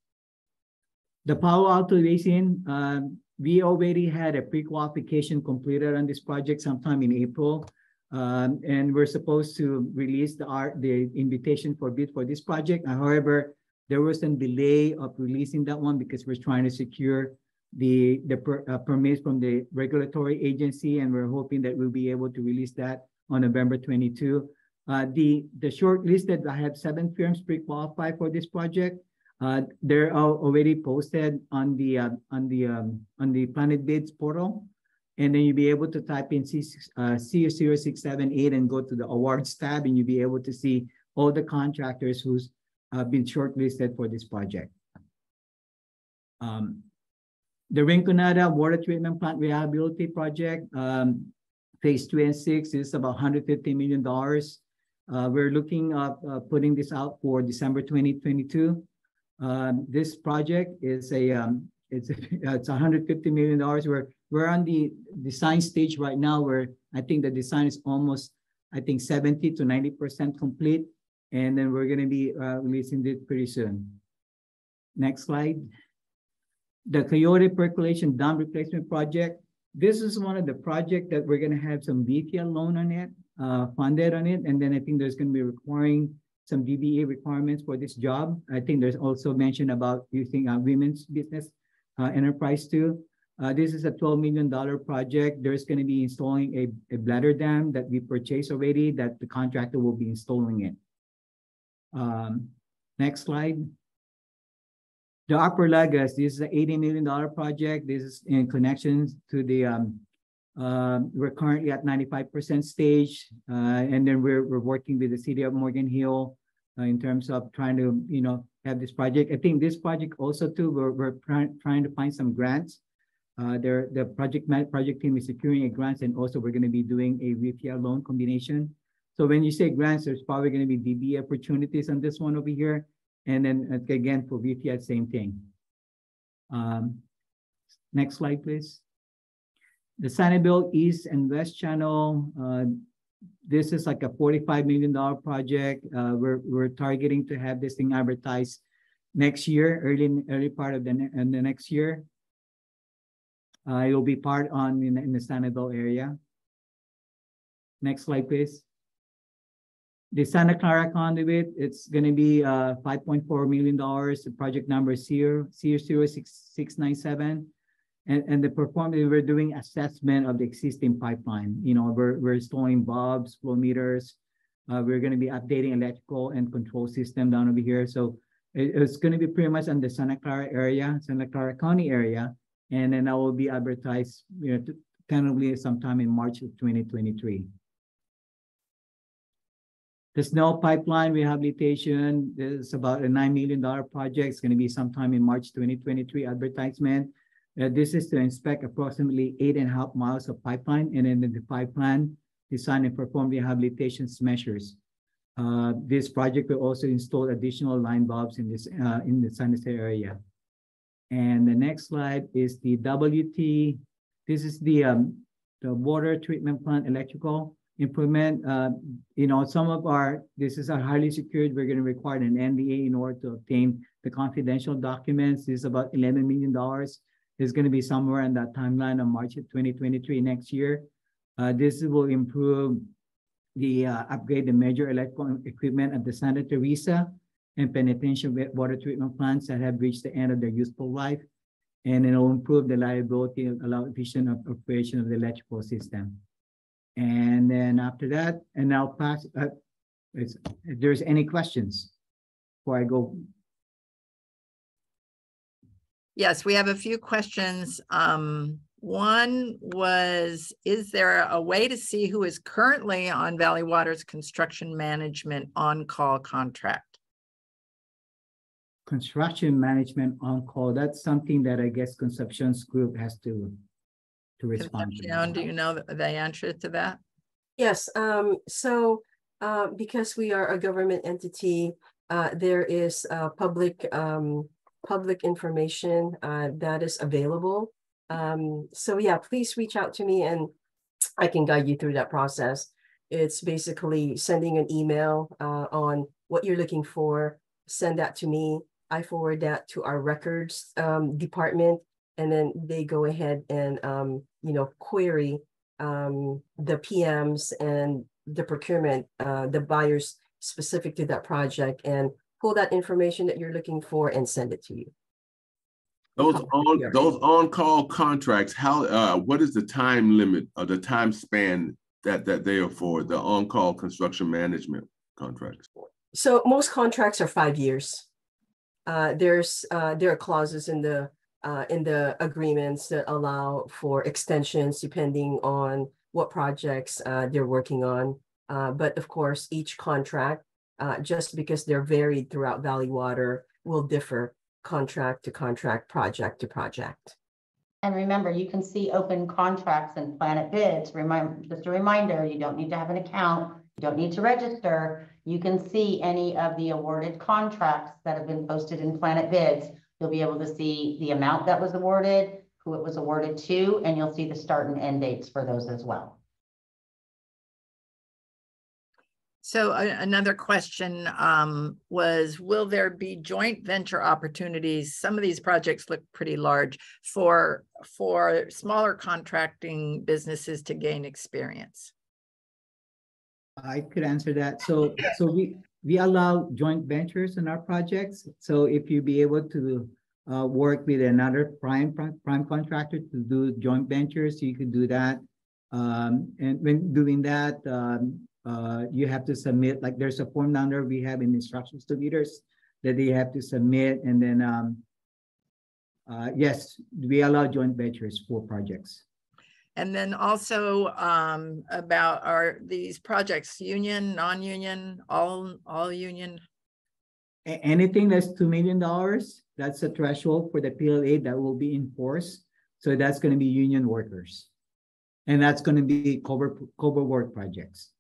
The Palo Alto Basin, uh, we already had a pre-qualification completed on this project sometime in April. Um, and we're supposed to release the, art, the invitation for bid for this project. However, there was some delay of releasing that one because we're trying to secure the, the per, uh, permits from the regulatory agency, and we're hoping that we'll be able to release that on November 22. Uh, the, the short list that I have seven firms pre-qualified for this project. Uh, they're al- already posted on the, uh, on the, um, on the Planet Bids portal. And then you'll be able to type in C, uh, C zero six seven eight and go to the awards tab and you'll be able to see all the contractors who's, been shortlisted for this project. Um, the Rinconada Water Treatment Plant Reliability Project, um, phase two and six is about hundred fifty million dollars. Uh, we're looking at, uh, putting this out for December twenty twenty-two. Um, this project is a, um, it's, it's hundred fifty million dollars. We're, we're on the design stage right now where I think the design is almost, I think seventy to ninety percent complete. And then we're gonna be, uh, releasing it pretty soon. Next slide. The Coyote Percolation Dam Replacement Project. This is one of the project that we're gonna have some VPL loan on it, uh, funded on it, and then I think there's gonna be requiring some DBE requirements for this job. I think there's also mention about using uh, women's business uh, enterprise too. Uh, this is a twelve million dollar project. There's gonna be installing a, a bladder dam that we purchased already, that the contractor will be installing it. Um, next slide. The Upper Llagas, this is an eighty million dollar project. This is in connection to the, um, um, we're currently at ninety-five percent stage, uh, and then we're, we're working with the city of Morgan Hill uh, in terms of trying to, you know, have this project. I think this project also too, we're, we're trying, trying to find some grants. Uh, there, the project project team is securing a grants and also we're gonna be doing a VPL loan combination. So when you say grants, there's probably gonna be DB opportunities on this one over here. And then again, for VPL, same thing. Um, next slide, please. The Sunnyvale East and West Channel, uh, this is like a forty-five million dollar project. Uh, we're, we're targeting to have this thing advertised next year, early, early part of the, in the next year. Uh, it will be part on in, in the Sunnyvale area. Next slide, please. The Santa Clara conduit, it's gonna be, uh, five point four million dollars. The project number is nine, seven. And, and the performance, we're doing assessment of the existing pipeline. You know, we're, we're installing bulbs, flow meters. Uh, we're gonna be updating electrical and control system down over here. So it- it's gonna be pretty much on the Santa Clara area, Santa Clara County area. And then I will be advertised, you know, tentatively sometime in March of twenty twenty-three. The Snow Pipeline Rehabilitation, is about a nine million dollar project. It's gonna be sometime in March twenty twenty-three advertisement. Uh, this is to inspect approximately eight and a half miles of pipeline and then the pipeline design and perform rehabilitation measures. Uh, this project will also install additional line bulbs in this, uh, in the sanitary area. And the next slide is the WT. This is the, um, the water treatment plant electrical improvement. Uh, you know, some of our, this is a highly secured, we're gonna require an NDA in order to obtain the confidential documents. This is about eleven million dollars. It's gonna be somewhere in that timeline of March of twenty twenty-three next year. Uh, this will improve the, uh, upgrade the major electrical equipment at the Santa Teresa and Penitencia water treatment plants that have reached the end of their useful life. And it'll improve the liability and allow efficient operation of the electrical system. And then after that, and now pass, uh, it's, if there's any questions before I go Yes, we have a few questions. Um, one was, is there a way to see who is currently on Valley Water's construction management on-call contract? construction management on call, that's something that I guess Concepcion's group has to to respond Concepcion, do you know the the answer to that? Yes, um, so, uh, because we are a government entity, uh, there is, uh, public, um, public information, uh, that is available. Um, so yeah, please reach out to me and I can guide you through that process. It's basically sending an email, uh, on what you're looking for, send that to me. I forward that to our records, um, department, and then they go ahead and, um, you know, query um, the PMs and the procurement, uh, the buyers specific to that project and pull that information that you're looking for and send it to you. Those on, those on-call contracts, how, uh, what is the time limit or the time span that, that they are for, the on-call construction management contracts? So most contracts are five years. uh, there's uh, there are clauses in the uh, in the agreements that allow for extensions depending on what projects uh, they're working on. Uh, but of course, each contract, uh, just because they're varied throughout Valley Water, will differ contract to contract, project to project. And remember, you can see open contracts and planet bids. Remember, just a reminder, you don't need to have an account. You don't need to register. You can see any of the awarded contracts that have been posted in planet bids. You'll be able to see the amount that was awarded, who it was awarded to, and you'll see the start and end dates for those as well. So a- another question um, was, will there be joint venture opportunities? Some of these projects look pretty large for, for smaller contracting businesses to gain experience. I could answer that. So, so we, we allow joint ventures in our projects. So if you be able to uh, work with another prime, prime, contractor to do joint ventures, you could do that. Um, and when doing that, um, uh, you have to submit, like there's a form down there, we have in instructions to leaders that they have to submit and then, um, uh, yes, we allow joint ventures for projects. And then also um, about are these projects union, non-union, all, all union? A- anything that's two million dollars, that's a threshold for the PLA that will be enforced. So that's gonna be union workers. And that's gonna be cover, cover work projects.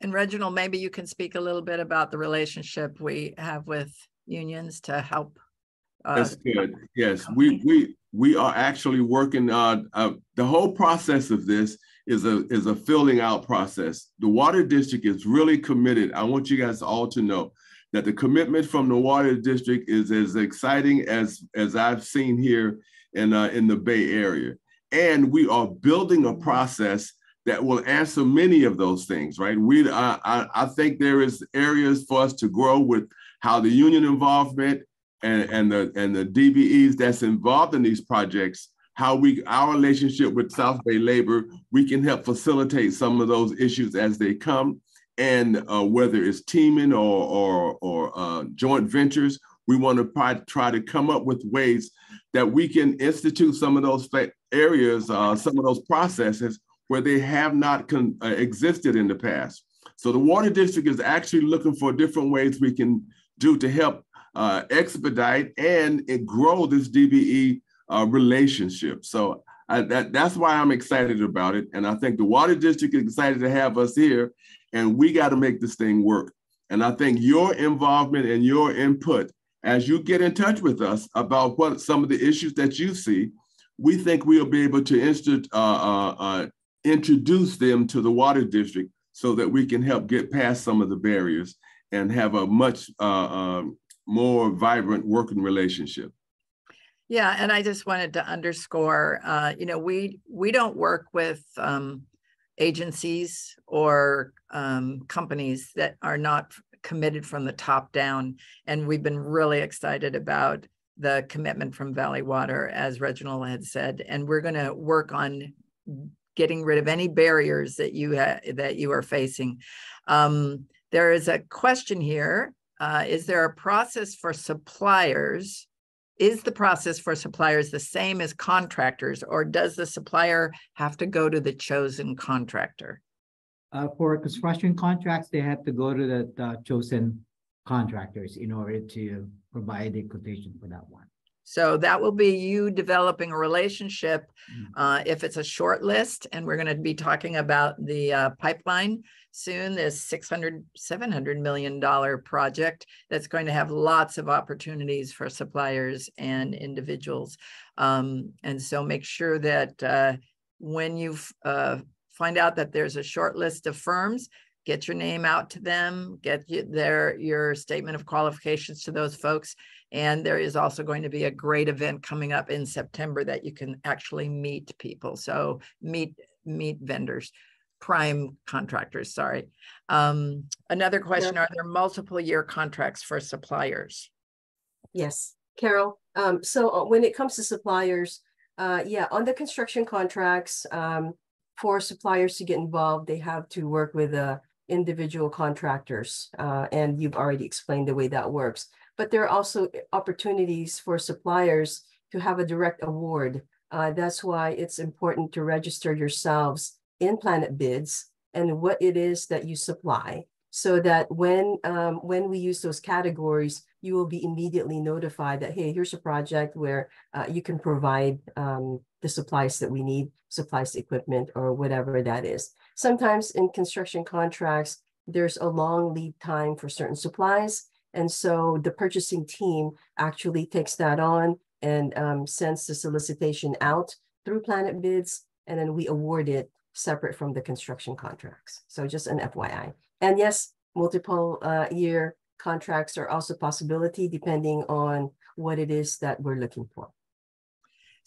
And Reginald, maybe you can speak a little bit about the relationship we have with unions to help. uh, That's good. Yes, we, we, we are actually working, uh, uh, the whole process of this is a, is a filling out process. The water district is really committed. I want you guys all to know that the commitment from the water district is as exciting as, as I've seen here in, uh, in the Bay Area. And we are building a process that will answer many of those things, right? We, I, I think there is areas for us to grow with how the union involvement and, and the and the DBEs that's involved in these projects, how we our relationship with South Bay Labor, we can help facilitate some of those issues as they come, and uh, whether it's teaming or or or uh, joint ventures, we want to try, to come up with ways that we can institute some of those areas, uh, some of those processes where they have not uh, existed in the past. So the water district is actually looking for different ways we can do to help uh, expedite and it grow this DBE uh, relationship. So I, that, that's why I'm excited about it. And I think the water district is excited to have us here and we got to make this thing work. And I think your involvement and your input as you get in touch with us about what some of the issues that you see, we think we'll be able to inst- uh, uh, uh, introduce them to the water district so that we can help get past some of the barriers and have a much uh, um, more vibrant working relationship. Yeah, and I just wanted to underscore, uh, you know, we we don't work with um, agencies or um, companies that are not committed from the top down, and we've been really excited about the commitment from Valley Water, as Reginald had said, and we're going to work on getting rid of any barriers that you ha- that you are facing. Um, there is a question here uh, is there a process for suppliers? Is the process for suppliers the same as contractors, or does the supplier have to go to the chosen contractor? Uh, for construction contracts, they have to go to the, the chosen contractors in order to provide a quotation for that one. So that will be you developing a relationship. Mm. Uh, if it's a short list, and we're going to be talking about the uh, pipeline soon, this 600, 700 million dollar project that's going to have lots of opportunities for suppliers and individuals. Um, and so make sure that uh, when you uh, find out that there's a short list of firms, get your name out to them, get their your statement of qualifications to those folks. And there is also going to be a great event coming up in September that you can actually meet people. So meet meet vendors, prime contractors. Sorry. Um, another question: yeah. Are there multiple year contracts for suppliers? Yes, Carol. Um, so uh, when it comes to suppliers, uh, yeah, on the construction contracts, um, for suppliers to get involved, they have to work with a individual contractors, uh, and you've already explained the way that works. But there are also opportunities for suppliers to have a direct award. Uh, that's why it's important to register yourselves in Planet Bids and what it is that you supply so that when um, when we use those categories, you will be immediately notified that, hey, here's a project where uh, you can provide um, the supplies that we need, supplies, equipment, or whatever that is. Sometimes in construction contracts, there's a long lead time for certain supplies. And so the purchasing team actually takes that on and um, sends the solicitation out through Planet Bids, and then we award it separate from the construction contracts. So just an FYI. And yes, multiple uh, year contracts are also possibility depending on what it is that we're looking for.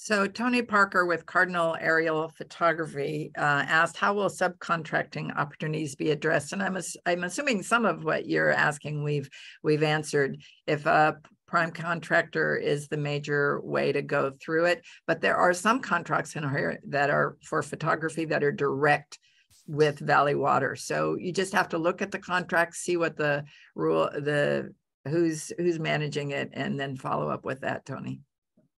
So Tony Parker with Cardinal Aerial Photography uh, asked, how will subcontracting opportunities be addressed? And I'm, I'm assuming some of what you're asking we've we've answered. If a prime contractor is the major way to go through it, but there are some contracts in here that are for photography that are direct with Valley Water. So you just have to look at the contract, see what the rule, the who's who's managing it, and then follow up with that, Tony.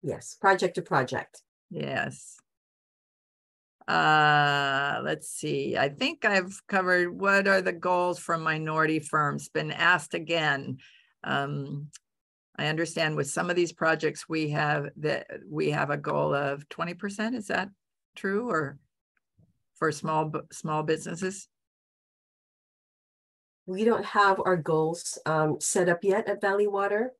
Yes, project to project. Yes. Uh, let's see. I think I've covered what are the goals for minority firms. Been asked again. Um, I understand with some of these projects we have that we have a goal of 20%. Is that true or? for small small businesses? We don't have our goals um, set up yet at Valley Water.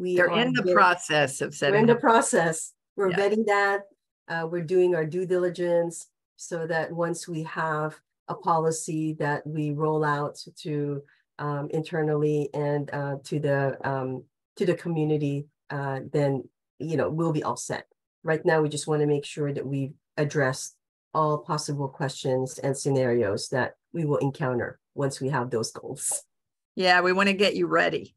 We They're in the process of setting. We're in the process. We're yeah. vetting that. Uh, we're doing our due diligence so that once we have a policy that we roll out to um, internally and uh, to the um, to the community, uh, then you know we'll be all set. Right now, we just want to make sure that we've addressed all possible questions and scenarios that we will encounter once we have those goals. Yeah, we want to get you ready.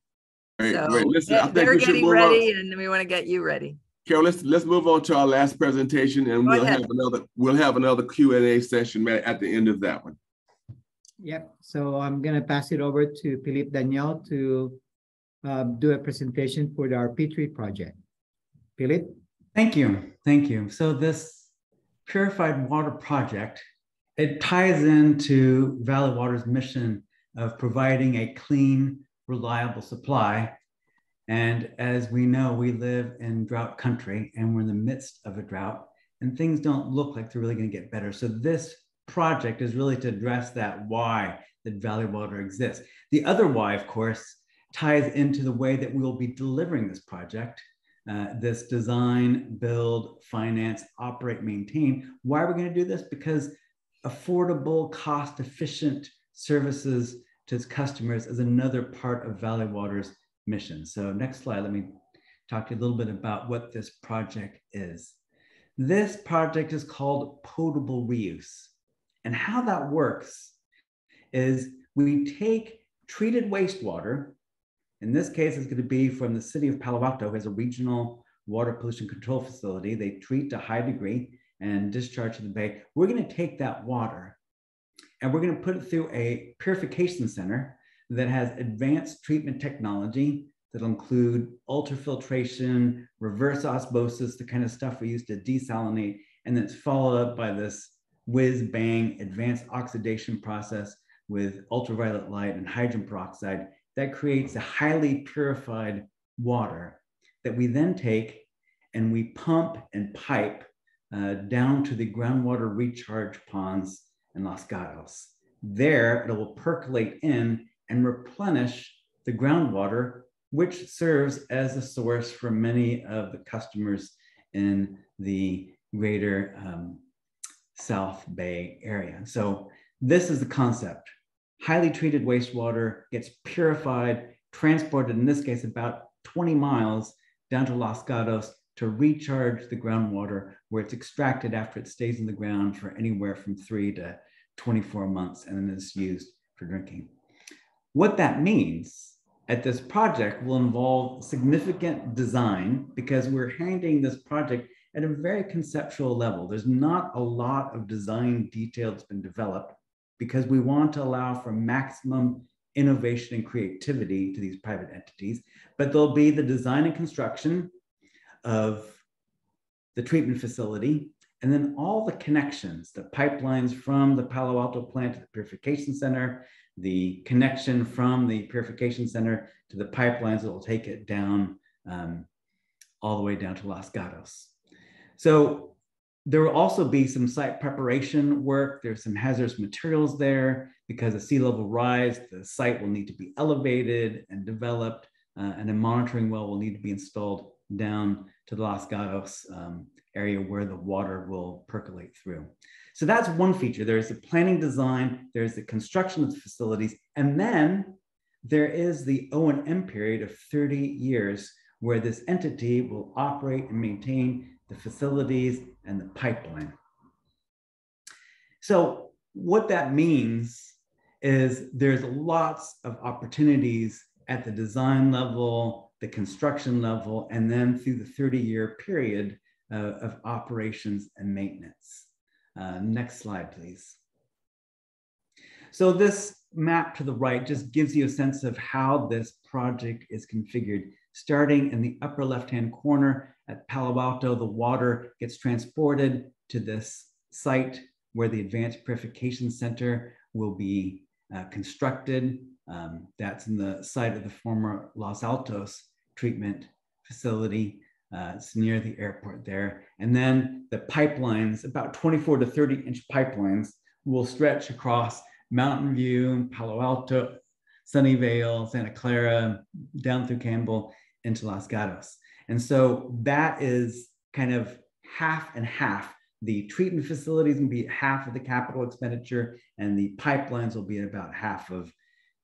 Great, so great. Listen, I think they're getting ready, on. and we want to get you ready. Carol, let's let's move on to our last presentation, and Go we'll ahead. have another we'll have another Q and A session at the end of that one. Yep. So I'm gonna pass it over to Philippe Daniel to uh, do a presentation for our P3 project. Philippe. Thank you. Thank you. So this purified water project, it ties into Valley Water's mission of providing a clean, reliable supply. And as we know, we live in drought country and we're in the midst of a drought and things don't look like they're really going to get better. So this project is really to address that why that Valley Water exists. The other why, of course, ties into the way that we will be delivering this project uh, this design, build, finance, operate, maintain. Why are we going to do this? Because affordable, cost efficient services to its customers is another part of Valley Water's mission. So, next slide, let me talk to you a little bit about what this project is. This project is called potable reuse. And how that works is we take treated wastewater in this case, it's going to be from the city of Palo Alto, who has a regional water pollution control facility. They treat to high degree and discharge to the bay. We're going to take that water and we're going to put it through a purification center that has advanced treatment technology that'll include ultrafiltration, reverse osmosis, the kind of stuff we use to desalinate, and then it's followed up by this whiz bang advanced oxidation process with ultraviolet light and hydrogen peroxide that creates a highly purified water that we then take and we pump and pipe uh, down to the groundwater recharge ponds in Los Gatos. There, it will percolate in and replenish the groundwater, which serves as a source for many of the customers in the greater um, South Bay area. So this is the concept highly treated wastewater gets purified, transported, in this case, about 20 miles down to Los Gatos to recharge the groundwater, where it's extracted after it stays in the ground for anywhere from three to 24 months and then is used for drinking. What that means at this project will involve significant design because we're handing this project at a very conceptual level. There's not a lot of design detail that's been developed because we want to allow for maximum innovation and creativity to these private entities. But there'll be the design and construction of the treatment facility, and then all the connections, the pipelines from the Palo Alto plant to the purification center, the connection from the purification center to the pipelines that will take it down um, all the way down to Los Gatos. So there will also be some site preparation work. There's some hazardous materials there because of sea level rise, the site will need to be elevated and developed, uh, and a monitoring well will need to be installed down to the Los Gatos um, area where the water will percolate through. So that's one feature. There's the planning design, there's the construction of the facilities, and then there is the O&M period of 30 years where this entity will operate and maintain the facilities and the pipeline. So what that means is there's lots of opportunities at the design level, the construction level, and then through the 30 year period uh, of operations and maintenance. Uh, next slide, please. So this map to the right just gives you a sense of how this project is configured. Starting in the upper left-hand corner at Palo Alto, the water gets transported to this site where the Advanced Purification Center will be uh, constructed. Um, that's in the site of the former Los Altos treatment facility. Uh, it's near the airport there. And then the pipelines, about 24 to 30 inch pipelines, will stretch across Mountain View, Palo Alto, Sunnyvale, Santa Clara, down through Campbell into Los Gatos. And so that is kind of half and half. The treatment facilities will be half of the capital expenditure, and the pipelines will be at about half of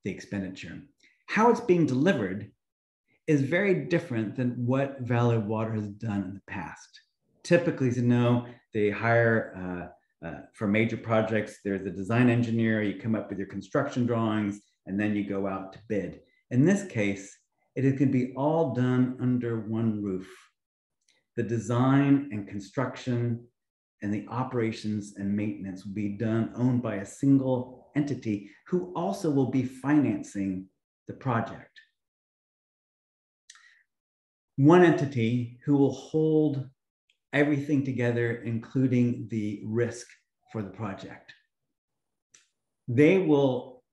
the expenditure. How it's being delivered is very different than what Valley Water has done in the past. Typically, you know, they hire uh, uh, for major projects, there's a design engineer, you come up with your construction drawings, and then you go out to bid. In this case, it can be all done under one roof. The design and construction and the operations and maintenance will be done owned by a single entity who also will be financing the project. One entity who will hold everything together, including the risk for the project. They will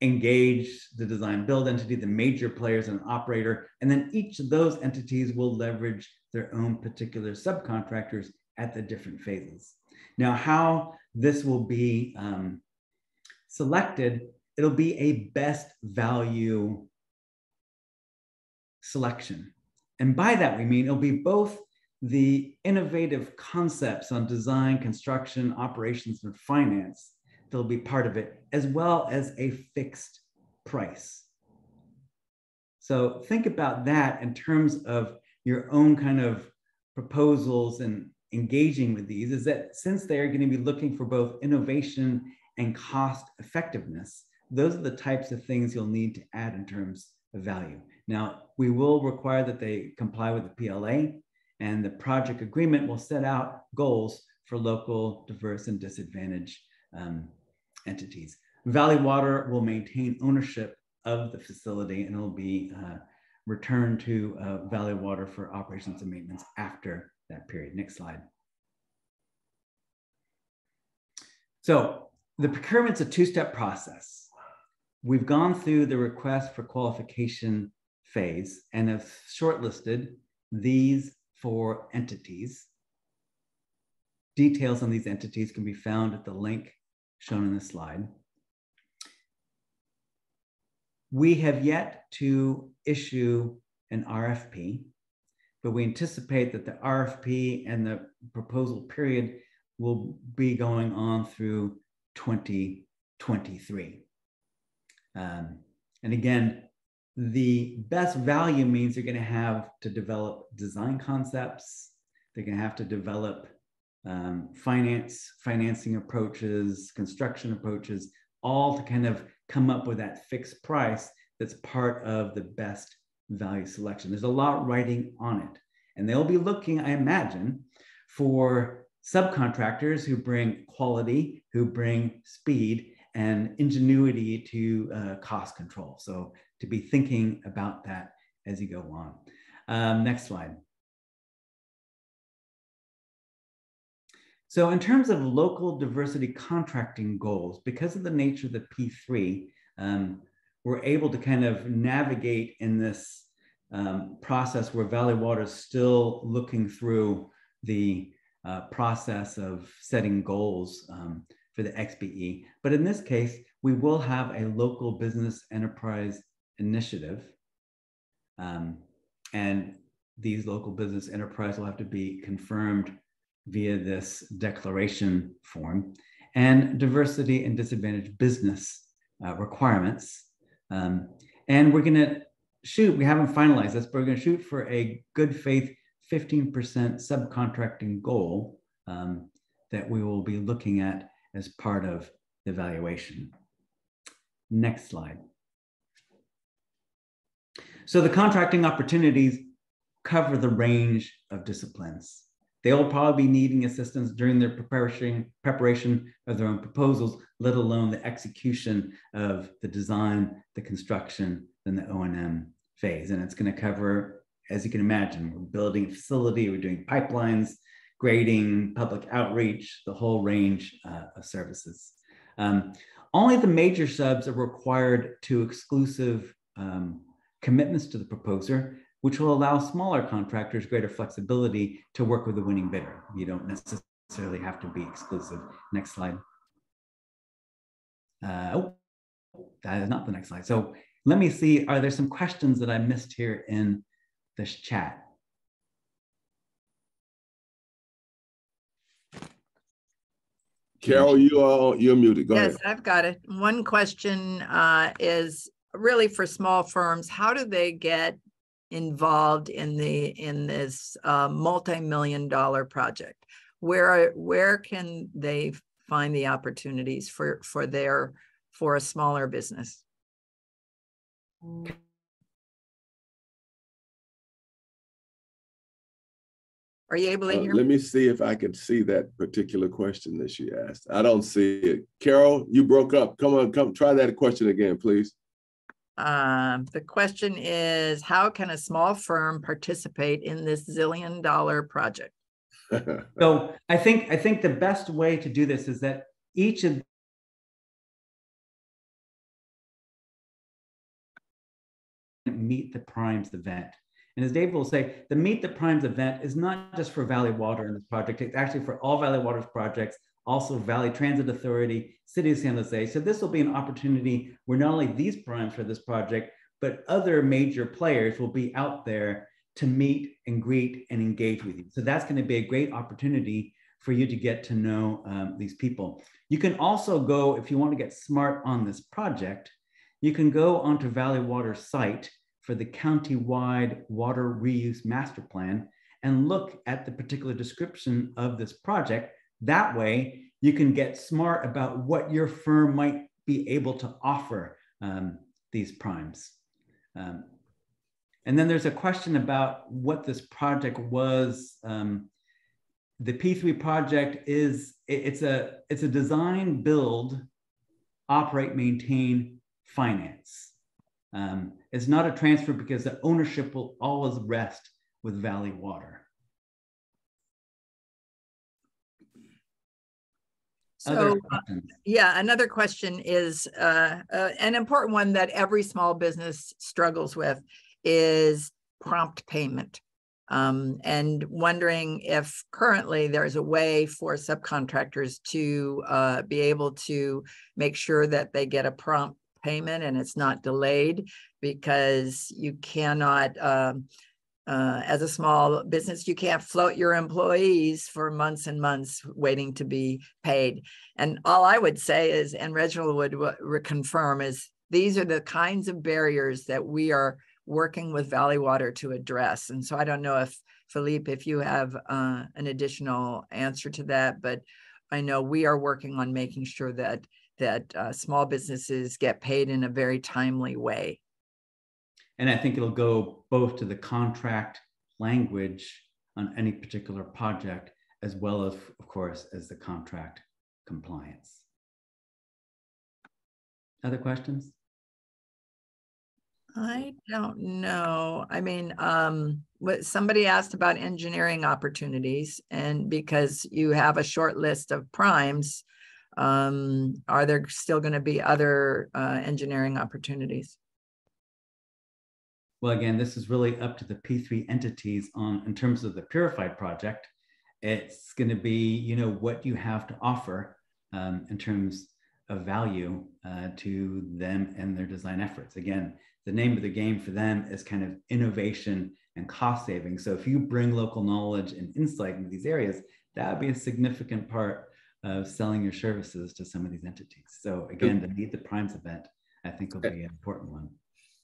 engage the design build entity, the major players and operator, and then each of those entities will leverage their own particular subcontractors at the different phases. Now, how this will be um, selected, it'll be a best value selection. And by that, we mean it'll be both the innovative concepts on design, construction, operations, and finance that'll be part of it, as well as a fixed price. So think about that in terms of your own kind of proposals and engaging with these is that since they are going to be looking for both innovation and cost effectiveness, those are the types of things you'll need to add in terms of value. Now, we will require that they comply with the PLA, and the project agreement will set out goals for local, diverse, and disadvantaged um, entities. Valley Water will maintain ownership of the facility and it'll be uh, returned to uh, Valley Water for operations and maintenance after that period. Next slide. So the procurement's a two-step process. We've gone through the request for qualification phase and have shortlisted these four entities. Details on these entities can be found at the link shown in the slide. We have yet to issue an RFP, but we anticipate that the RFP and the proposal period will be going on through 2023. Um, and again, the best value means you're going to have to develop design concepts. They're going to have to develop um, finance, financing approaches, construction approaches, all to kind of come up with that fixed price that's part of the best value selection. There's a lot writing on it. And they'll be looking, I imagine, for subcontractors who bring quality, who bring speed, and ingenuity to uh, cost control. So to be thinking about that as you go on. Um, next slide. So in terms of local diversity contracting goals, because of the nature of the P3, um, we're able to kind of navigate in this um, process where Valley Water is still looking through the uh, process of setting goals um, for the XBE. But in this case, we will have a local business enterprise initiative. Um, and these local business enterprise will have to be confirmed via this declaration form and diversity and disadvantaged business uh, requirements. Um, and we're going to shoot, we haven't finalized this, but we're going to shoot for a good faith 15% subcontracting goal um, that we will be looking at as part of the evaluation. Next slide. So the contracting opportunities cover the range of disciplines. They'll probably be needing assistance during their preparation, preparation of their own proposals, let alone the execution of the design, the construction, and the O&M phase. And it's going to cover, as you can imagine, we're building a facility, we're doing pipelines, grading, public outreach, the whole range uh, of services. Um, only the major subs are required to exclusive um, commitments to the proposer, which will allow smaller contractors greater flexibility to work with the winning bidder. You don't necessarily have to be exclusive. Next slide. Uh, oh, that is not the next slide. So let me see, are there some questions that I missed here in this chat? Carol, you are you're muted. Go Yes, ahead. I've got it. One question uh, is really for small firms, how do they get involved in the, in this uh, multi-million dollar project? Where, where can they find the opportunities for, for their, for a smaller business? Are you able to Uh, hear let me? me see if I can see that particular question that she asked. I don't see it. Carol, you broke up. Come on, come try that question again, please. Um, the question is, how can a small firm participate in this zillion dollar project? So I think I think the best way to do this is that each of meet the primes event. And as Dave will say, the Meet the Primes event is not just for Valley Water in this project, it's actually for all Valley Water's projects, also Valley Transit Authority, City of San Jose. So this will be an opportunity where not only these primes for this project, but other major players will be out there to meet and greet and engage with you. So that's going to be a great opportunity for you to get to know um, these people. You can also go, if you want to get smart on this project, you can go onto Valley Water's site for the county-wide water reuse master plan and look at the particular description of this project. That way, you can get smart about what your firm might be able to offer um, these primes. Um, and then there's a question about what this project was. Um, the P3 project is it, it's a it's a design, build, operate, maintain, finance. Um, it's not a transfer because the ownership will always rest with Valley Water. So, uh, yeah, another question is, uh, uh, an important one that every small business struggles with is prompt payment. Um, and wondering if currently there's a way for subcontractors to, uh, be able to make sure that they get a prompt payment and it's not delayed because you cannot, um, uh, as a small business, you can't float your employees for months and months waiting to be paid. And all I would say is, and Reginald would re- confirm, is these are the kinds of barriers that we are working with Valley Water to address. And so I don't know if Philippe, if you have uh, an additional answer to that, but I know we are working on making sure that that uh, small businesses get paid in a very timely way. And I think it'll go both to the contract language on any particular project, as well as, of course, as the contract compliance. Other questions? I don't know. I mean, um, what somebody asked about engineering opportunities and because you have a short list of primes, um, are there still going to be other uh, engineering opportunities? Well, again, this is really up to the P3 entities on in terms of the purified project. It's going to be, you know, what you have to offer um, in terms of value uh, to them and their design efforts. Again, the name of the game for them is kind of innovation and cost saving. So if you bring local knowledge and insight into these areas, that would be a significant part of selling your services to some of these entities. So again, the Meet the Primes event, I think will be an important one.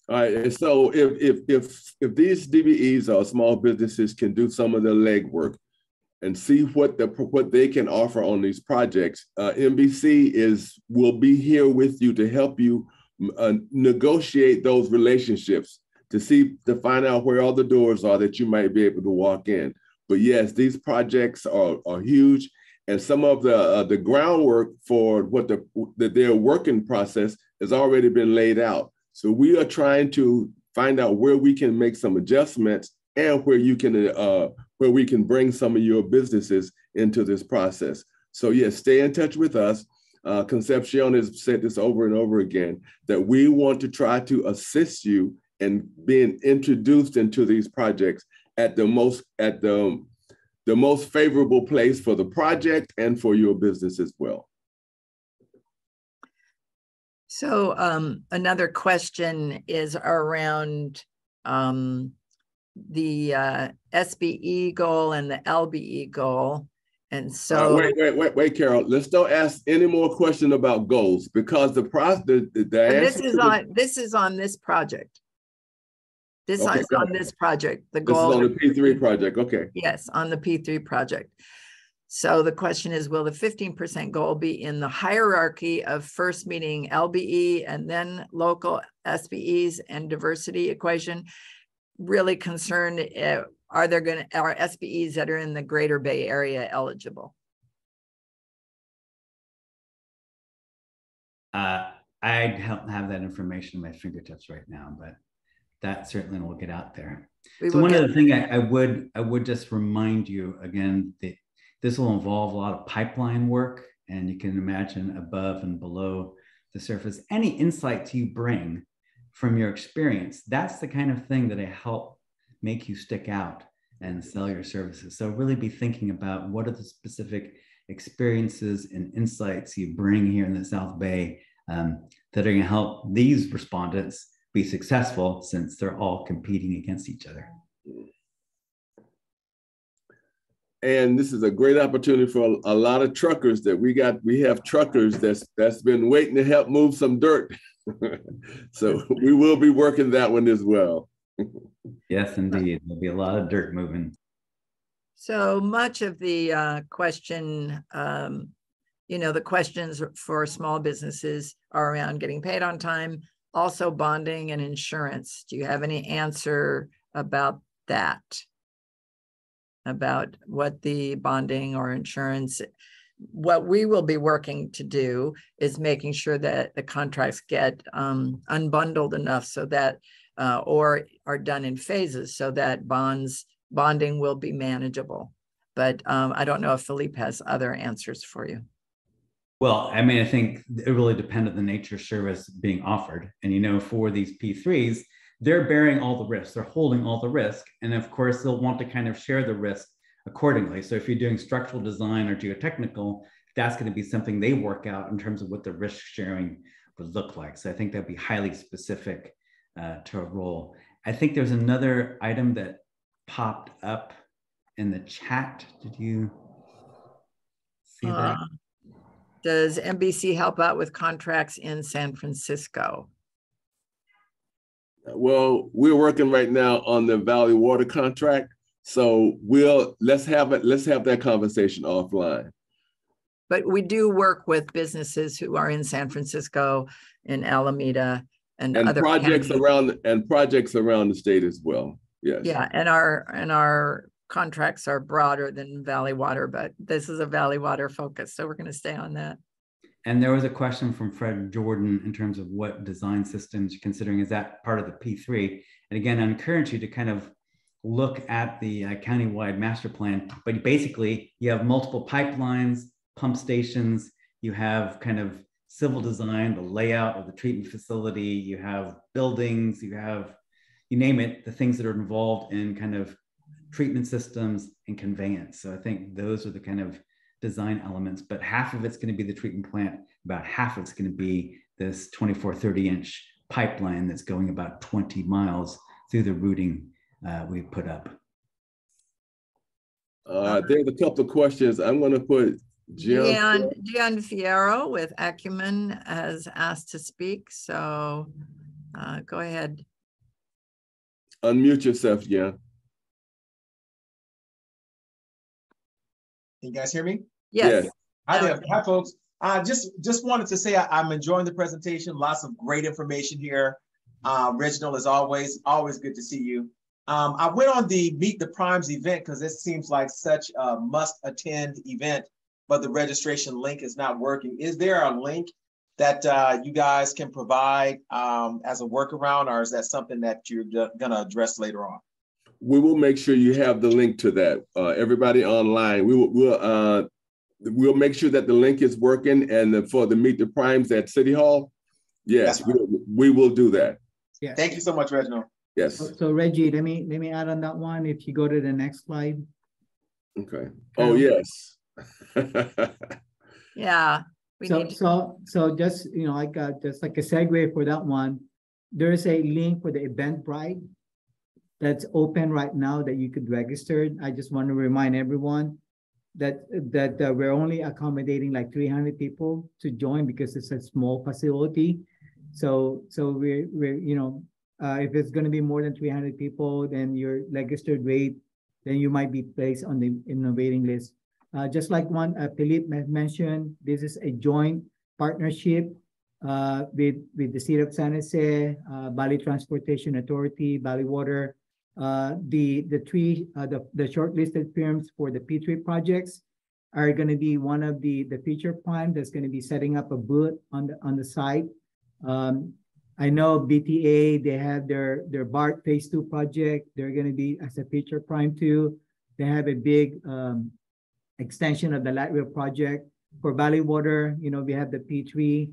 All right, and so if if if if these DBEs or small businesses can do some of the legwork and see what the what they can offer on these projects, uh, MBC is will be here with you to help you uh, negotiate those relationships to see to find out where all the doors are that you might be able to walk in. But yes, these projects are are huge, and some of the uh, the groundwork for what the that their working process has already been laid out. So we are trying to find out where we can make some adjustments and where you can uh, where we can bring some of your businesses into this process. So yes, stay in touch with us. Uh, Concepcion has said this over and over again that we want to try to assist you in being introduced into these projects at the most at the the most favorable place for the project and for your business as well. So um, another question is around um, the uh, SBE goal and the LBE goal. And so uh, wait, wait, wait, wait, Carol. Let's don't ask any more question about goals because the process. The, the, this is on this is on this project. This okay, is on this project. The goal. This is on the P three project. Okay. Yes, on the P three project. So the question is, will the 15% goal be in the hierarchy of first meeting LBE and then local SBEs and diversity equation? Really concerned, uh, are there going to, are SBEs that are in the greater Bay Area eligible? Uh, I don't have that information at my fingertips right now, but that certainly will get out there. We so one other thing I, I, would I would just remind you again that this will involve a lot of pipeline work, and you can imagine above and below the surface. Any insights you bring from your experience, that's the kind of thing that I help make you stick out and sell your services. So really be thinking about what are the specific experiences and insights you bring here in the South Bay um, that are going to help these respondents be successful since they're all competing against each other. And this is a great opportunity for a, a, lot of truckers that we got we have truckers that's that's been waiting to help move some dirt. So we will be working that one as well. Yes indeed. There'll be a lot of dirt moving. So much of the uh, question um, you know the questions for small businesses are around getting paid on time also bonding and insurance. Do you have any answer about that about what the bonding or insurance what we will be working to do is making sure that the contracts get um, unbundled enough so that uh, or are done in phases so that bonds bonding will be manageable. But um, i don't know if philippe has other answers for you. Well i mean i think it really depends on the nature of service being offered. And you know for these p3s they're bearing all the risk, they're holding all the risk. And of course, they'll want to kind of share the risk accordingly. So if you're doing structural design or geotechnical, that's going to be something they work out in terms of what the risk sharing would look like. So I think that'd be highly specific uh, to a role. I think there's another item that popped up in the chat. Did you see that? Uh, does MBC help out with contracts in San Francisco? Well, we're working right now on the Valley Water contract. So we'll let's have it, let's have that conversation offline. But we do work with businesses who are in San Francisco, in Alameda, and, and other projects counties. around and projects around the state as well. Yes. Yeah, and our and our contracts are broader than Valley Water, but this is a Valley Water focus, so we're going to stay on that. And there was a question from Fred Jordan in terms of what design systems you're considering. Is that part of the P3? And again, I encourage you to kind of look at the uh, countywide master plan. But basically, you have multiple pipelines, pump stations, you have kind of civil design, the layout of the treatment facility, you have buildings, you have, you name it, the things that are involved in kind of treatment systems and conveyance. So I think those are the kind of design elements, but half of it's going to be the treatment plant, about half of it's going to be this 24, 30 inch pipeline that's going about 20 miles through the routing uh, we put up. Uh, there's a couple of questions. I'm going to put Jim. Gian, Gian Fierro with Acumen has asked to speak, so uh, go ahead. Unmute yourself, Gian. Can you guys hear me? Yes. Hi there. Hi, folks. I just just wanted to say I, am enjoying the presentation. Lots of great information here. Uh, Reginald, as always, always good to see you. Um, I went on the Meet the Primes event because it seems like such a must-attend event, but the registration link is not working. Is there a link that uh, you guys can provide um, as a workaround, or is that something that you're going to address later on? We will make sure you have the link to that. Uh, everybody online, we will we'll, uh, we'll make sure that the link is working, and for the Meet the Primes at City Hall, yes, we, we will do that. Yeah. Thank you so much, Reginald. Yes. So, so Reggie, let me let me add on that one. If you go to the next slide. Okay. Oh yes. yeah. so so so just you know like uh, just like a segue for that one, there is a link for the Eventbrite that's open right now that you could register. I just want to remind everyone that that uh, we're only accommodating like 300 people to join because it's a small facility. So so we're we're you know uh, if it's going to be more than 300 people, then your registered rate, then you might be placed on the innovating list. Uh, just like one uh, Philippe mentioned, this is a joint partnership uh, with, with the City of San Jose, uh, Valley Transportation Authority, Valley Water, uh, the the three uh, the the shortlisted firms for the P3 projects are going to be one of the the feature prime that's going to be setting up a booth on the on the site. Um, I know VTA, they have their, their BART phase two project. They're going to be as a feature prime too. They have a big um, extension of the rail project. For Valley Water, you know, we have the P3.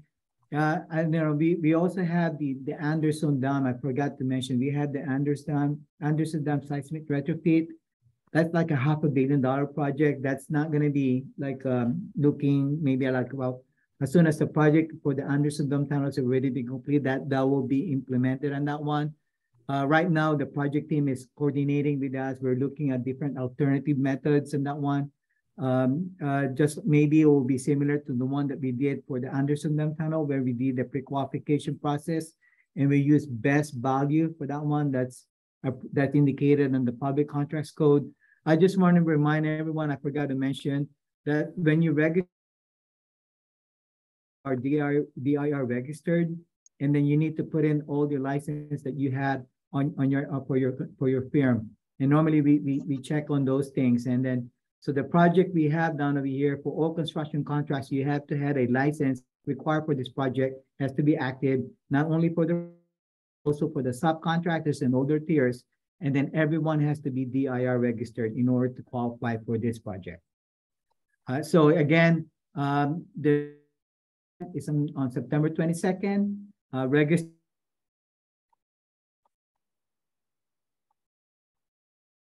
Uh, and you know, we, we also have the, the Anderson Dam. I forgot to mention, we had the Anderson, Anderson Dam seismic retrofit. That's like a half a billion dollar project. That's not going to be like um, looking maybe like about as soon as the project for the Anderson Dam Tunnel is already be complete, that, that will be implemented on that one. Uh, right now, the project team is coordinating with us. We're looking at different alternative methods in that one. Um, uh, just maybe it will be similar to the one that we did for the Anderson Dam Tunnel, where we did the pre-qualification process, and we use best value for that one. That's uh, that indicated in the public contracts code. I just want to remind everyone, I forgot to mention that when you register are DIR, DIR registered, and then you need to put in all your license that you had on, on your, uh, for your, for your firm. And normally we, we, we check on those things. And then, so the project we have down over here for all construction contracts, you have to have a license required for this project has to be active, not only for the, also for the subcontractors and older tiers. And then everyone has to be DIR registered in order to qualify for this project. Uh, so again, um, the is on, on September 22nd. Uh, register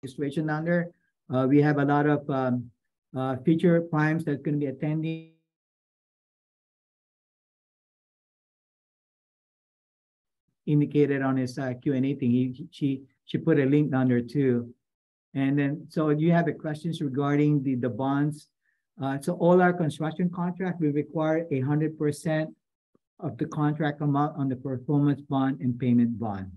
registration under. Uh, we have a lot of um, uh, primes that's going to be attending. Indicated on his uh, Q&A thing. He, she, she put a link down there too. And then, so you have the questions regarding the, the bonds uh, so all our construction contract, we require a hundred percent of the contract amount on the performance bond and payment bond.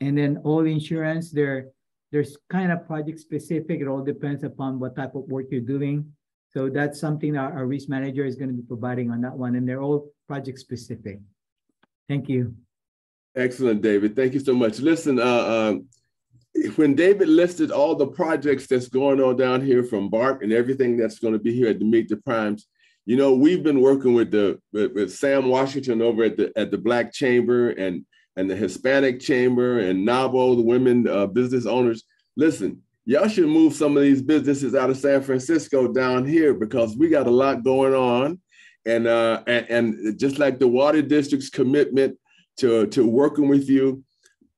And then all insurance, there, there's kind of project specific. It all depends upon what type of work you're doing. So that's something our, our risk manager is going to be providing on that one. And they're all project specific. Thank you. Excellent, David. Thank you so much. Listen, uh, um, when David listed all the projects that's going on down here from BART and everything that's going to be here at the Meet the Primes, You know, we've been working with the with, with Sam Washington over at the at the Black Chamber and and the Hispanic Chamber and NAWBO, the women uh, business owners. Listen, y'all should move some of these businesses out of San Francisco down here because we got a lot going on. And, uh, and, and just like the water district's commitment to, to working with you,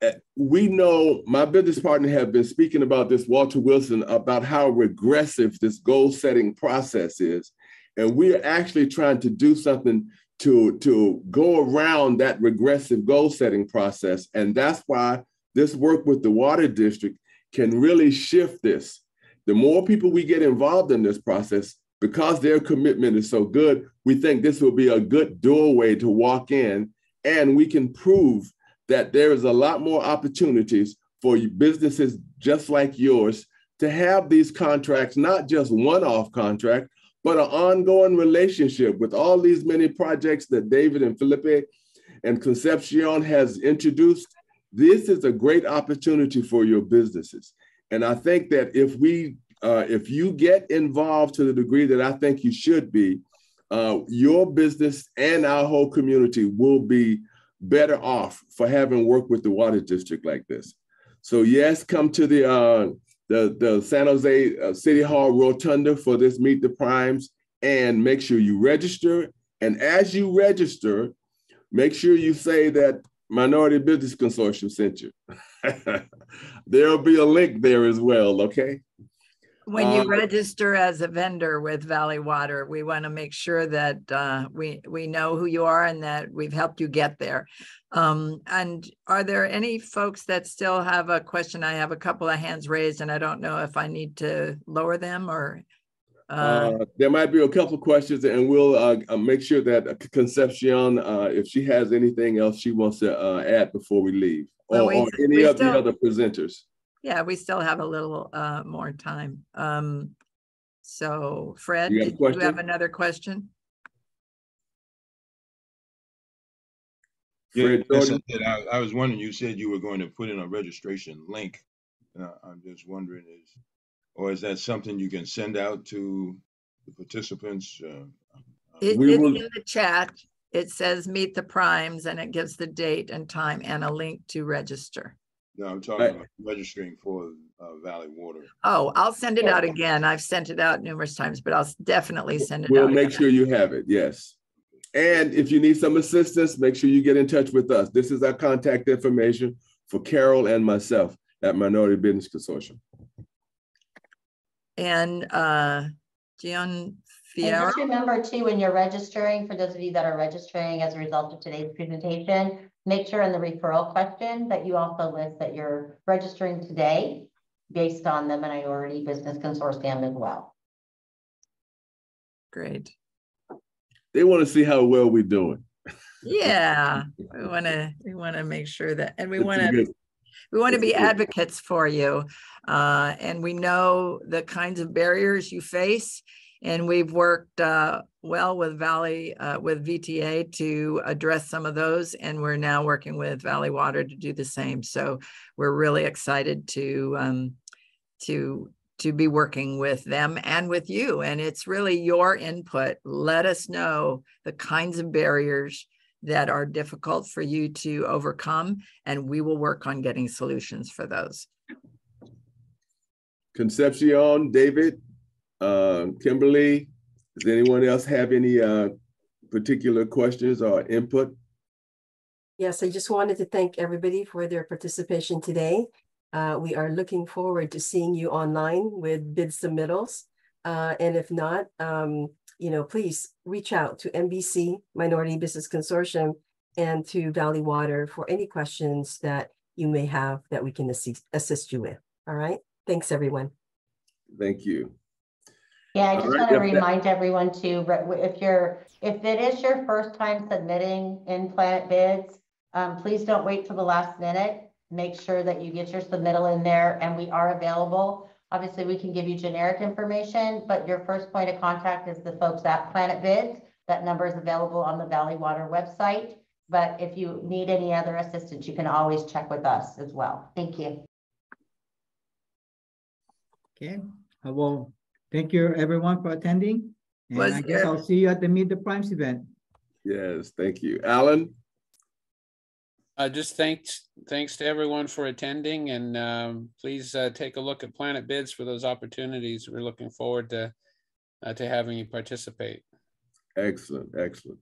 eh, we know my business partner have been speaking about this, Walter Wilson, about how regressive this goal setting process is. And we are actually trying to do something to, to go around that regressive goal setting process. And that's why this work with the water district can really shift this. The more people we get involved in this process, because their commitment is so good, we think this will be a good doorway to walk in and we can prove that there is a lot more opportunities for businesses just like yours to have these contracts, not just one-off contract, but an ongoing relationship with all these many projects that David and Felipe and Concepcion has introduced. This is a great opportunity for your businesses. And I think that if we, uh, if you get involved to the degree that I think you should be, uh, your business and our whole community will be better off for having worked with the water district like this. So yes, come to the uh, the, the San Jose uh, City Hall Rotunda for this Meet the Primes and make sure you register. And as you register, make sure you say that Minority Business Consortium sent you. There'll be a link there as well, okay? When you Uh, register as a vendor with Valley Water, we want to make sure that uh, we, we know who you are and that we've helped you get there. Um, And are there any folks that still have a question? I have a couple of hands raised and I don't know if I need to lower them or. uh, Uh, there might be a couple of questions and we'll uh, uh, make sure that Concepcion, uh, if she has anything else she wants to uh, add before we leave. Or, we- or any of the other presenters. Yeah, we still have a little uh, more time. Um, So Fred, You did you have another question? Yeah, Fred yes, I Jordan? did. I, I was wondering, you said you were going to put in a registration link. Uh, I'm just wondering is, or is that something you can send out to the participants? Uh, It- We It's will- in the chat. It says meet the primes and it gives the date and time and a link to register. No, I'm talking Right. about registering for uh, Valley Water. Oh, I'll send it out again. I've sent it out numerous times, but I'll s- definitely send it We'll out. make again. sure you have it, yes. And if you need some assistance, make sure you get in touch with us. This is our contact information for Carol and myself at Minority Business Consortium. And uh, Gian And Fierro, just remember too, when you're registering, for those of you that are registering as a result of today's presentation, make sure in the referral question that you also list that you're registering today based on the Minority Business Consortium as well. great. They want to see how well we're doing. Yeah, we want to, we want to make sure that, and we want to. We want to be advocates for you. Uh, and we know the kinds of barriers you face. And we've worked uh, well with Valley, uh, with VTA to address some of those. And we're now working with Valley Water to do the same. So we're really excited to um, to to be working with them and with you. And it's really your input. Let us know the kinds of barriers that are difficult for you to overcome and we will work on getting solutions for those. Concepcion, David, uh, Kimberly, does anyone else have any uh, particular questions or input? Yes, I just wanted to thank everybody for their participation today. Uh, we are looking forward to seeing you online with bid submittals. Uh, and if not, um, you know, please reach out to MBC Minority Business Consortium and to Valley Water for any questions that you may have that we can assist, assist you with. All right. Thanks, everyone. Thank you. Yeah, I All just right, want to if that- remind everyone to, if you're, if it is your first time submitting in Planet Bids, um, please don't wait till the last minute. Make sure that you get your submittal in there and we are available. Obviously, we can give you generic information, but your first point of contact is the folks at Planet Bids. That number is available on the Valley Water website. But if you need any other assistance, you can always check with us as well. Thank you. Okay, uh, well, thank you everyone for attending And Was I guess I'll see you at the Meet the Primes event. Yes, thank you. Alan? Uh, just thanks, thanks to everyone for attending and, um, please, uh, take a look at Planet Bids for those opportunities. We're looking forward to, uh, to having you participate. Excellent, excellent.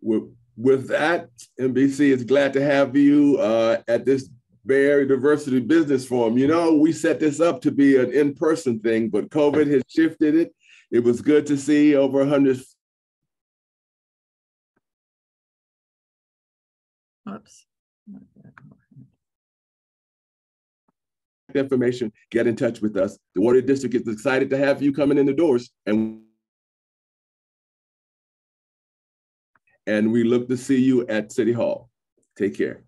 With, with that, MBC is glad to have you uh, at this Bay Area Diversity Business Forum. You know, we set this up to be an in-person thing, but COVID has shifted it. It was good to see over 100 Oops. information. Get in touch with us. The Water District is excited to have you coming in the doors, and and we look to see you at City Hall. Take care.